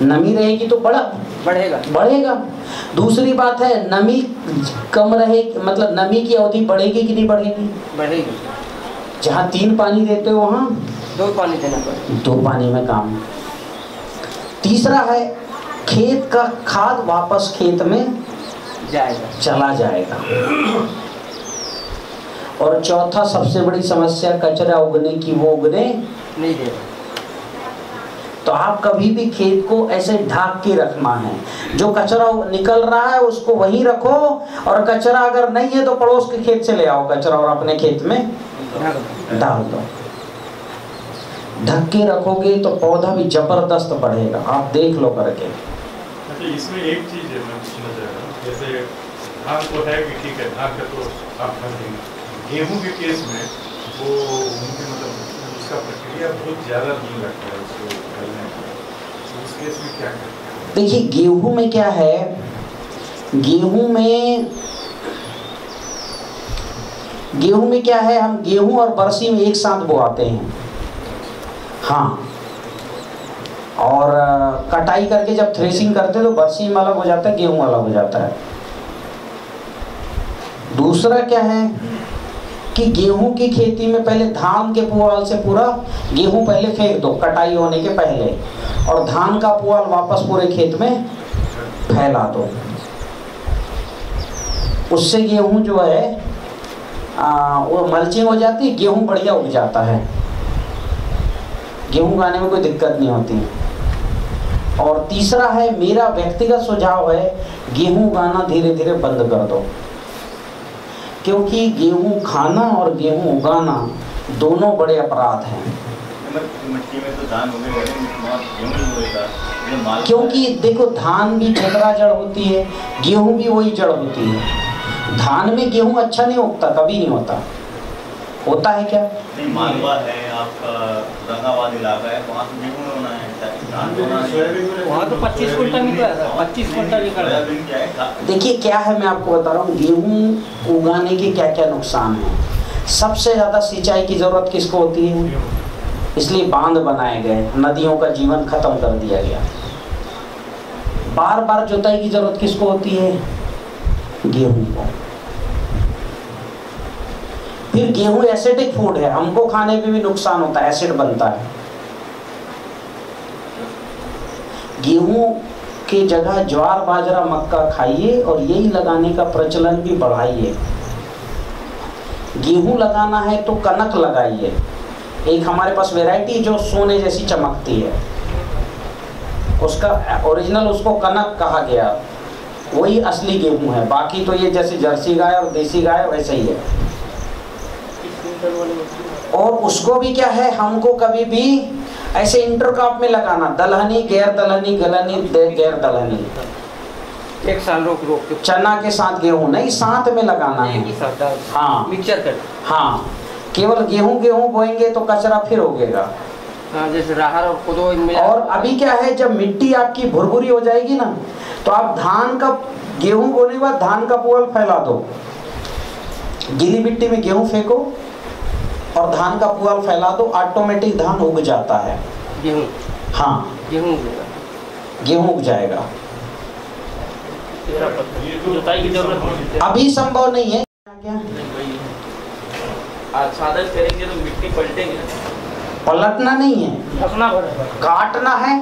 नमी रहेगी तो बढ़ा बढ़ेगा। बढ़ेगा। दूसरी बात है नमी कम रहे मतलब नमी की अवधि बढ़ेगी कि नहीं बढ़ेगी? बढ़ेगी। जहाँ तीन पानी देते हो वहाँ। दो पानी देना पड़ेगा दो पानी में काम। तीसरा है खेत का खाद वापस खेत में जाएगा। चला जाएगा। और चौथा सबसे बड़ी समस्या कचरा उगने की वो उगने नहीं देगा तो आप कभी भी खेत को ऐसे ढाक के रखना है। जो कचरा निकल रहा है उसको वहीं रखो और कचरा अगर नहीं है तो पड़ोस के खेत से ले आओ कचरा और अपने खेत में दो। डाल दो। ढक के रखोगे तो पौधा भी ज़बरदस्त बढ़ेगा। आप देख लो करके। अच्छा इसमें एक चीज़ है मैं पूछना चाह जैसे धान तो है कि ठीक है धान का तो आप ढक देंगे। गेहूँ के केस में वो उनके मतलब उसका प्रक्रिया बहुत ज़्यादा दिन लगता है उसको तो उस केस में क्या देखिए गेहूँ में क्या है? गेहूँ में गेहूँ में क्या है? हम गेहूँ और बरसी में एक साथ बोआते हैं। हाँ। और कटाई करके जब थ्रेसिंग करते तो बरसी में अलग हो जाता है गेहूँ अलग हो जाता है। दूसरा क्या है कि गेहूँ की खेती में पहले धान के पुआल से पूरा गेहूँ पहले फेंक दो कटाई होने के पहले और धान का पुआल वापस पूरे खेत में फैला दो। उससे गेहूँ जो है आ, वो मल्चिंग हो जाती है गेहूँ बढ़िया उग जाता है। गेहूँ उगाने में कोई दिक्कत नहीं होती। और तीसरा है मेरा व्यक्तिगत सुझाव है गेहूँ उगाना धीरे धीरे बंद कर दो। क्योंकि गेहूँ खाना और गेहूँ उगाना दोनों बड़े अपराध हैं। तो क्योंकि देखो धान भी चतरा जड़ होती है गेहूँ भी वही जड़ होती है। धान में गेहूँ अच्छा नहीं उगता कभी नहीं होता। होता है क्या? नहीं मालवा है आपका औरंगाबाद इलाका है वहाँ तो होना है धान होना है। वहाँ तो 25 कुंटल निकला था 25 निकला क्या देखिए क्या है मैं आपको बता रहा हूँ गेहूँ उगाने के क्या क्या नुकसान है? सबसे ज़्यादा सिंचाई की ज़रूरत किसको होती है? इसलिए बाँध बनाए गए नदियों का जीवन खत्म कर दिया गया। बार बार जुताई की ज़रूरत किसको होती है? गेहूँ को। फिर गेहूँ एसिडिक फ़ूड है, हमको खाने में भी नुकसान होता है एसिड बनता है। गेहूँ के जगह ज्वार, बाजरा, मक्का खाइए और यही लगाने का प्रचलन भी बढ़ाइए। गेहूँ लगाना है तो कनक लगाइए। एक हमारे पास वैरायटी जो सोने जैसी चमकती है, उसका ओरिजिनल उसको कनक कहा गया। वही असली गेहूँ है, बाकी तो ये जैसे जर्सी गाय और देसी गाय, वैसे ही है। और उसको भी क्या है? हमको कभी भी ऐसे इंटरक्रॉप में लगाना। दलहनी गैर दलहनी गलहनी गैर दलहनी। एक साल रोक रोक के। चना के साथ गेहूँ नहीं साथ में लगाना है। हाँ मिक्सचर कर। हाँ। केवल गेहूँ गेहूँ बोएँगे तो कचरा फिर उगेगा। हाँ जैसे राहर और कोदो इनमें और अभी क्या है जब मिट्टी आपकी भुरभुरी हो जाएगी ना तो आप धान का गेहूँ बोने के बाद धान का पुअल फैला दो। गीली मिट्टी में गेहूँ फेंको। और धान का पुआल फैला दो ऑटोमेटिक धान उग जाता है। गेहूँ? हाँ। गेहूँ गेहूँ उग जाएगा। अभी संभव नहीं है। क्या तो पलटना नहीं है। काटना है।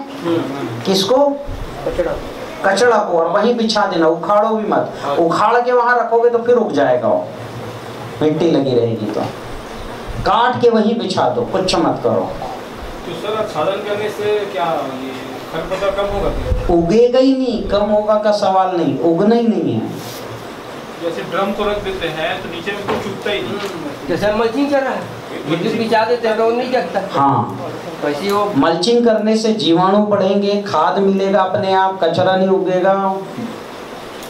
किसको? कचड़ा। कचड़ा को। और वहीं बिछा देना। उखाड़ो भी मत। उखाड़ के वहाँ रखोगे तो फिर उग जाएगा वो। मिट्टी लगी रहेगी तो। काट के वही बिछा दो कुछ मत करो। तो सर आच्छादन करने से क्या ये खरपतवार कम होगा क्या? उगेगा ही नहीं कम होगा का सवाल नहीं उगना ही नहीं है। जैसे ड्रम तो रख देते हैं तो नीचे में कुछ उगता ही नहीं। जैसे मल्चिंग कर रहा है विद्युत बिछा देते हैं तो नहीं जगता। हाँ। वैसे वो मल्चिंग करने से जीवाणु बढ़ेंगे खाद मिलेगा अपने आप कचरा नहीं उगेगा।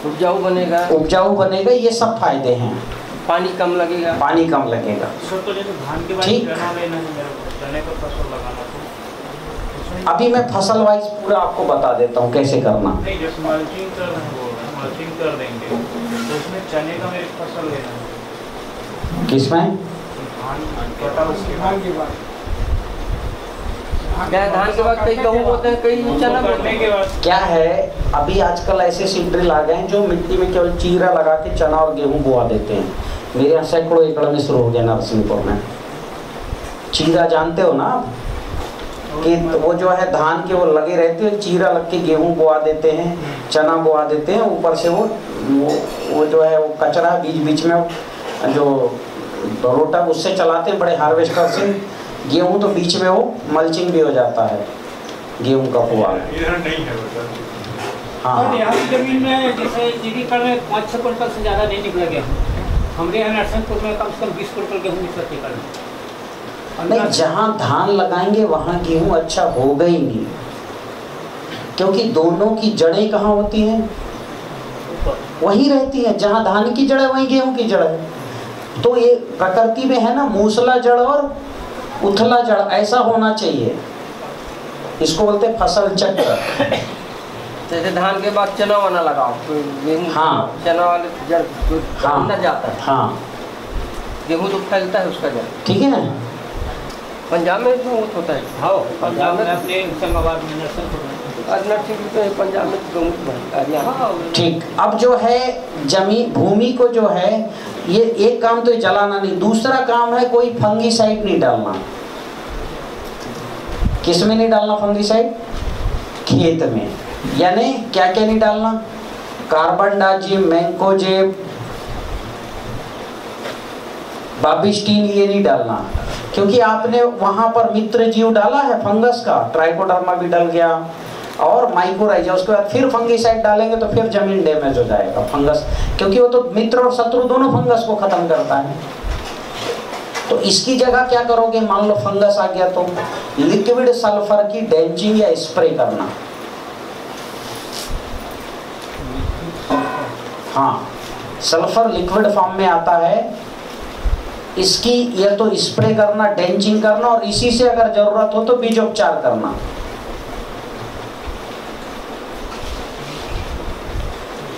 उपजाऊ बनेगा। उपजाऊ बनेगा ये सब फ़ायदे हैं। पानी कम लगेगा? पानी कम लगेगा। सर तो ठीक। चना लेना है मेरे को चने का फ़सल लगाना तो अभी मैं फ़सल वाइज पूरा आपको बता देता हूँ कैसे करना। तो उसमें चने का मेरे को फ़सल लेना है। किसमें धान कटा उसके बाद धान की बात क्या धान के बाद कई गेहूँ होते हैं, कई चना होते हैं। क्या है, अभी आजकल ऐसे सीड्रिल आ गए हैं जो मिट्टी में केवल चीरा लगा के चना और गेहूँ बोआ देते हैं। मेरे यहाँ सैकड़ों एकड़ में शुरू हो गया नरसिंहपुर में। चीरा जानते हो ना कि वो जो है धान के वो लगे रहते हैं, चीरा लग के गेहूँ बोआ देते हैं, चना बोआ देते हैं, ऊपर से वो वो वो जो है वो कचरा बीच बीच में जो रोटा उससे चलाते हैं, बड़े हार्वेस्टर से। गेहूँ तो बीच में वो मल्चिंग भी हो जाता है गेहूँ का पुआल इधर नहीं है बता हाँ। और यहाँ की ज़मीन में जैसे जीरी कर में पाँच छः कुंटल से ज़्यादा नहीं निकला गेहूँ। हमारे यहाँ नरसिंहपुर में कम से कम बीस कुंटल गेहूँ निकल के कर नहीं जहाँ धान लगाएँगे वहाँ गेहूँ अच्छा होगा ही नहीं। क्योंकि दोनों की जड़ें कहाँ होती हैं? वही रहती है। जहाँ धान की जड़ है वहीं गेहूँ की जड़ है। तो ये प्रकृति में है ना मूसला जड़ और उथला जड़ ऐसा होना चाहिए। इसको बोलते हैं फ़सल चक्र। जैसे धान के बाद चना वना लगाओ तो गेहूँ हाँ। चना वाले जड़ तो हाँ। अंदर जाता है। हाँ। गेहूँ तो फैलता है उसका जड़। ठीक है। ना पंजाब में तो बहुत होता है। हाँ पंजाब में अपने होशंगाबाद में नरसिंहपुर में तो बनता है। ठीक अब जो है जमी भूमि को जो है ये एक काम तो जलाना नहीं दूसरा काम है कोई फंगीसाइड नहीं डालना। किसमें नहीं डालना फंगीसाइड? खेत में। यानी क्या क्या नहीं डालना? कार्बन डाजिम मैंकोजेब बाबिस्टीन ये नहीं डालना। क्योंकि आपने वहाँ पर मित्र जीव डाला है फंगस का ट्राइकोडर्मा भी डल गया। और माइकोराइजा उसके बाद फिर फंगीसाइड डालेंगे तो फिर ज़मीन डैमेज हो जाएगा फंगस क्योंकि वो तो मित्र और शत्रु दोनों फंगस को खत्म करता है। तो इसकी जगह क्या करोगे? मान लो फंगस आ गया तो लिक्विड सल्फ़र की डेंचिंग या स्प्रे करना। हाँ सल्फ़र लिक्विड फॉर्म में आता है। इसकी, या तो स्प्रे करना डेंचिंग करना, और इसी से अगर ज़रूरत हो तो बीजोपचार करना।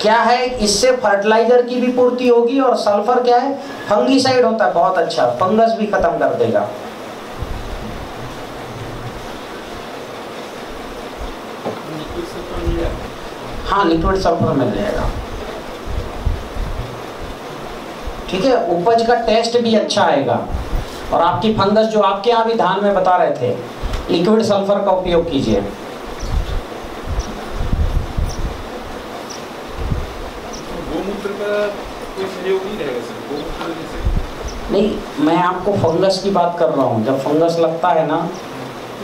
क्या है? इससे फर्टिलाइज़र की भी पूर्ति होगी और सल्फ़र क्या है? फंगीसाइड होता है बहुत अच्छा। फंगस भी खत्म कर देगा। हाँ लिक्विड सल्फ़र मिल जाएगा। ठीक है? उपज का टेस्ट भी अच्छा आएगा। और आपकी फंगस जो आपके यहाँ भी धान में बता रहे थे लिक्विड सल्फ़र का उपयोग कीजिए गोमूत्र का नहीं, मैं आपको फंगस की बात कर रहा हूँ। जब फंगस लगता है ना,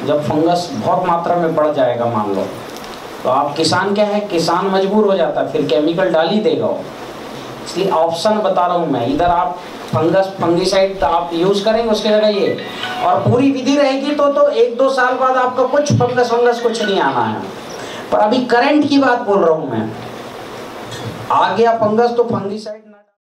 जब फंगस बहुत मात्रा में बढ़ जाएगा, मान लो तो आप किसान क्या है, किसान मजबूर हो जाता है, फिर केमिकल डाल ही देगा इसलिए ऑप्शन बता रहा हूँ मैं, इधर आप फंगस फंगीसाइड आप यूज़ करेंगे, उसके जगह ये। और पूरी विधि रहेगी तो तो एक दो साल बाद आपका कुछ फंगस फंगस कुछ नहीं आना है। पर अभी करंट की बात बोल रहा हूँ मैं आ गया फंगस तो फंगीसाइड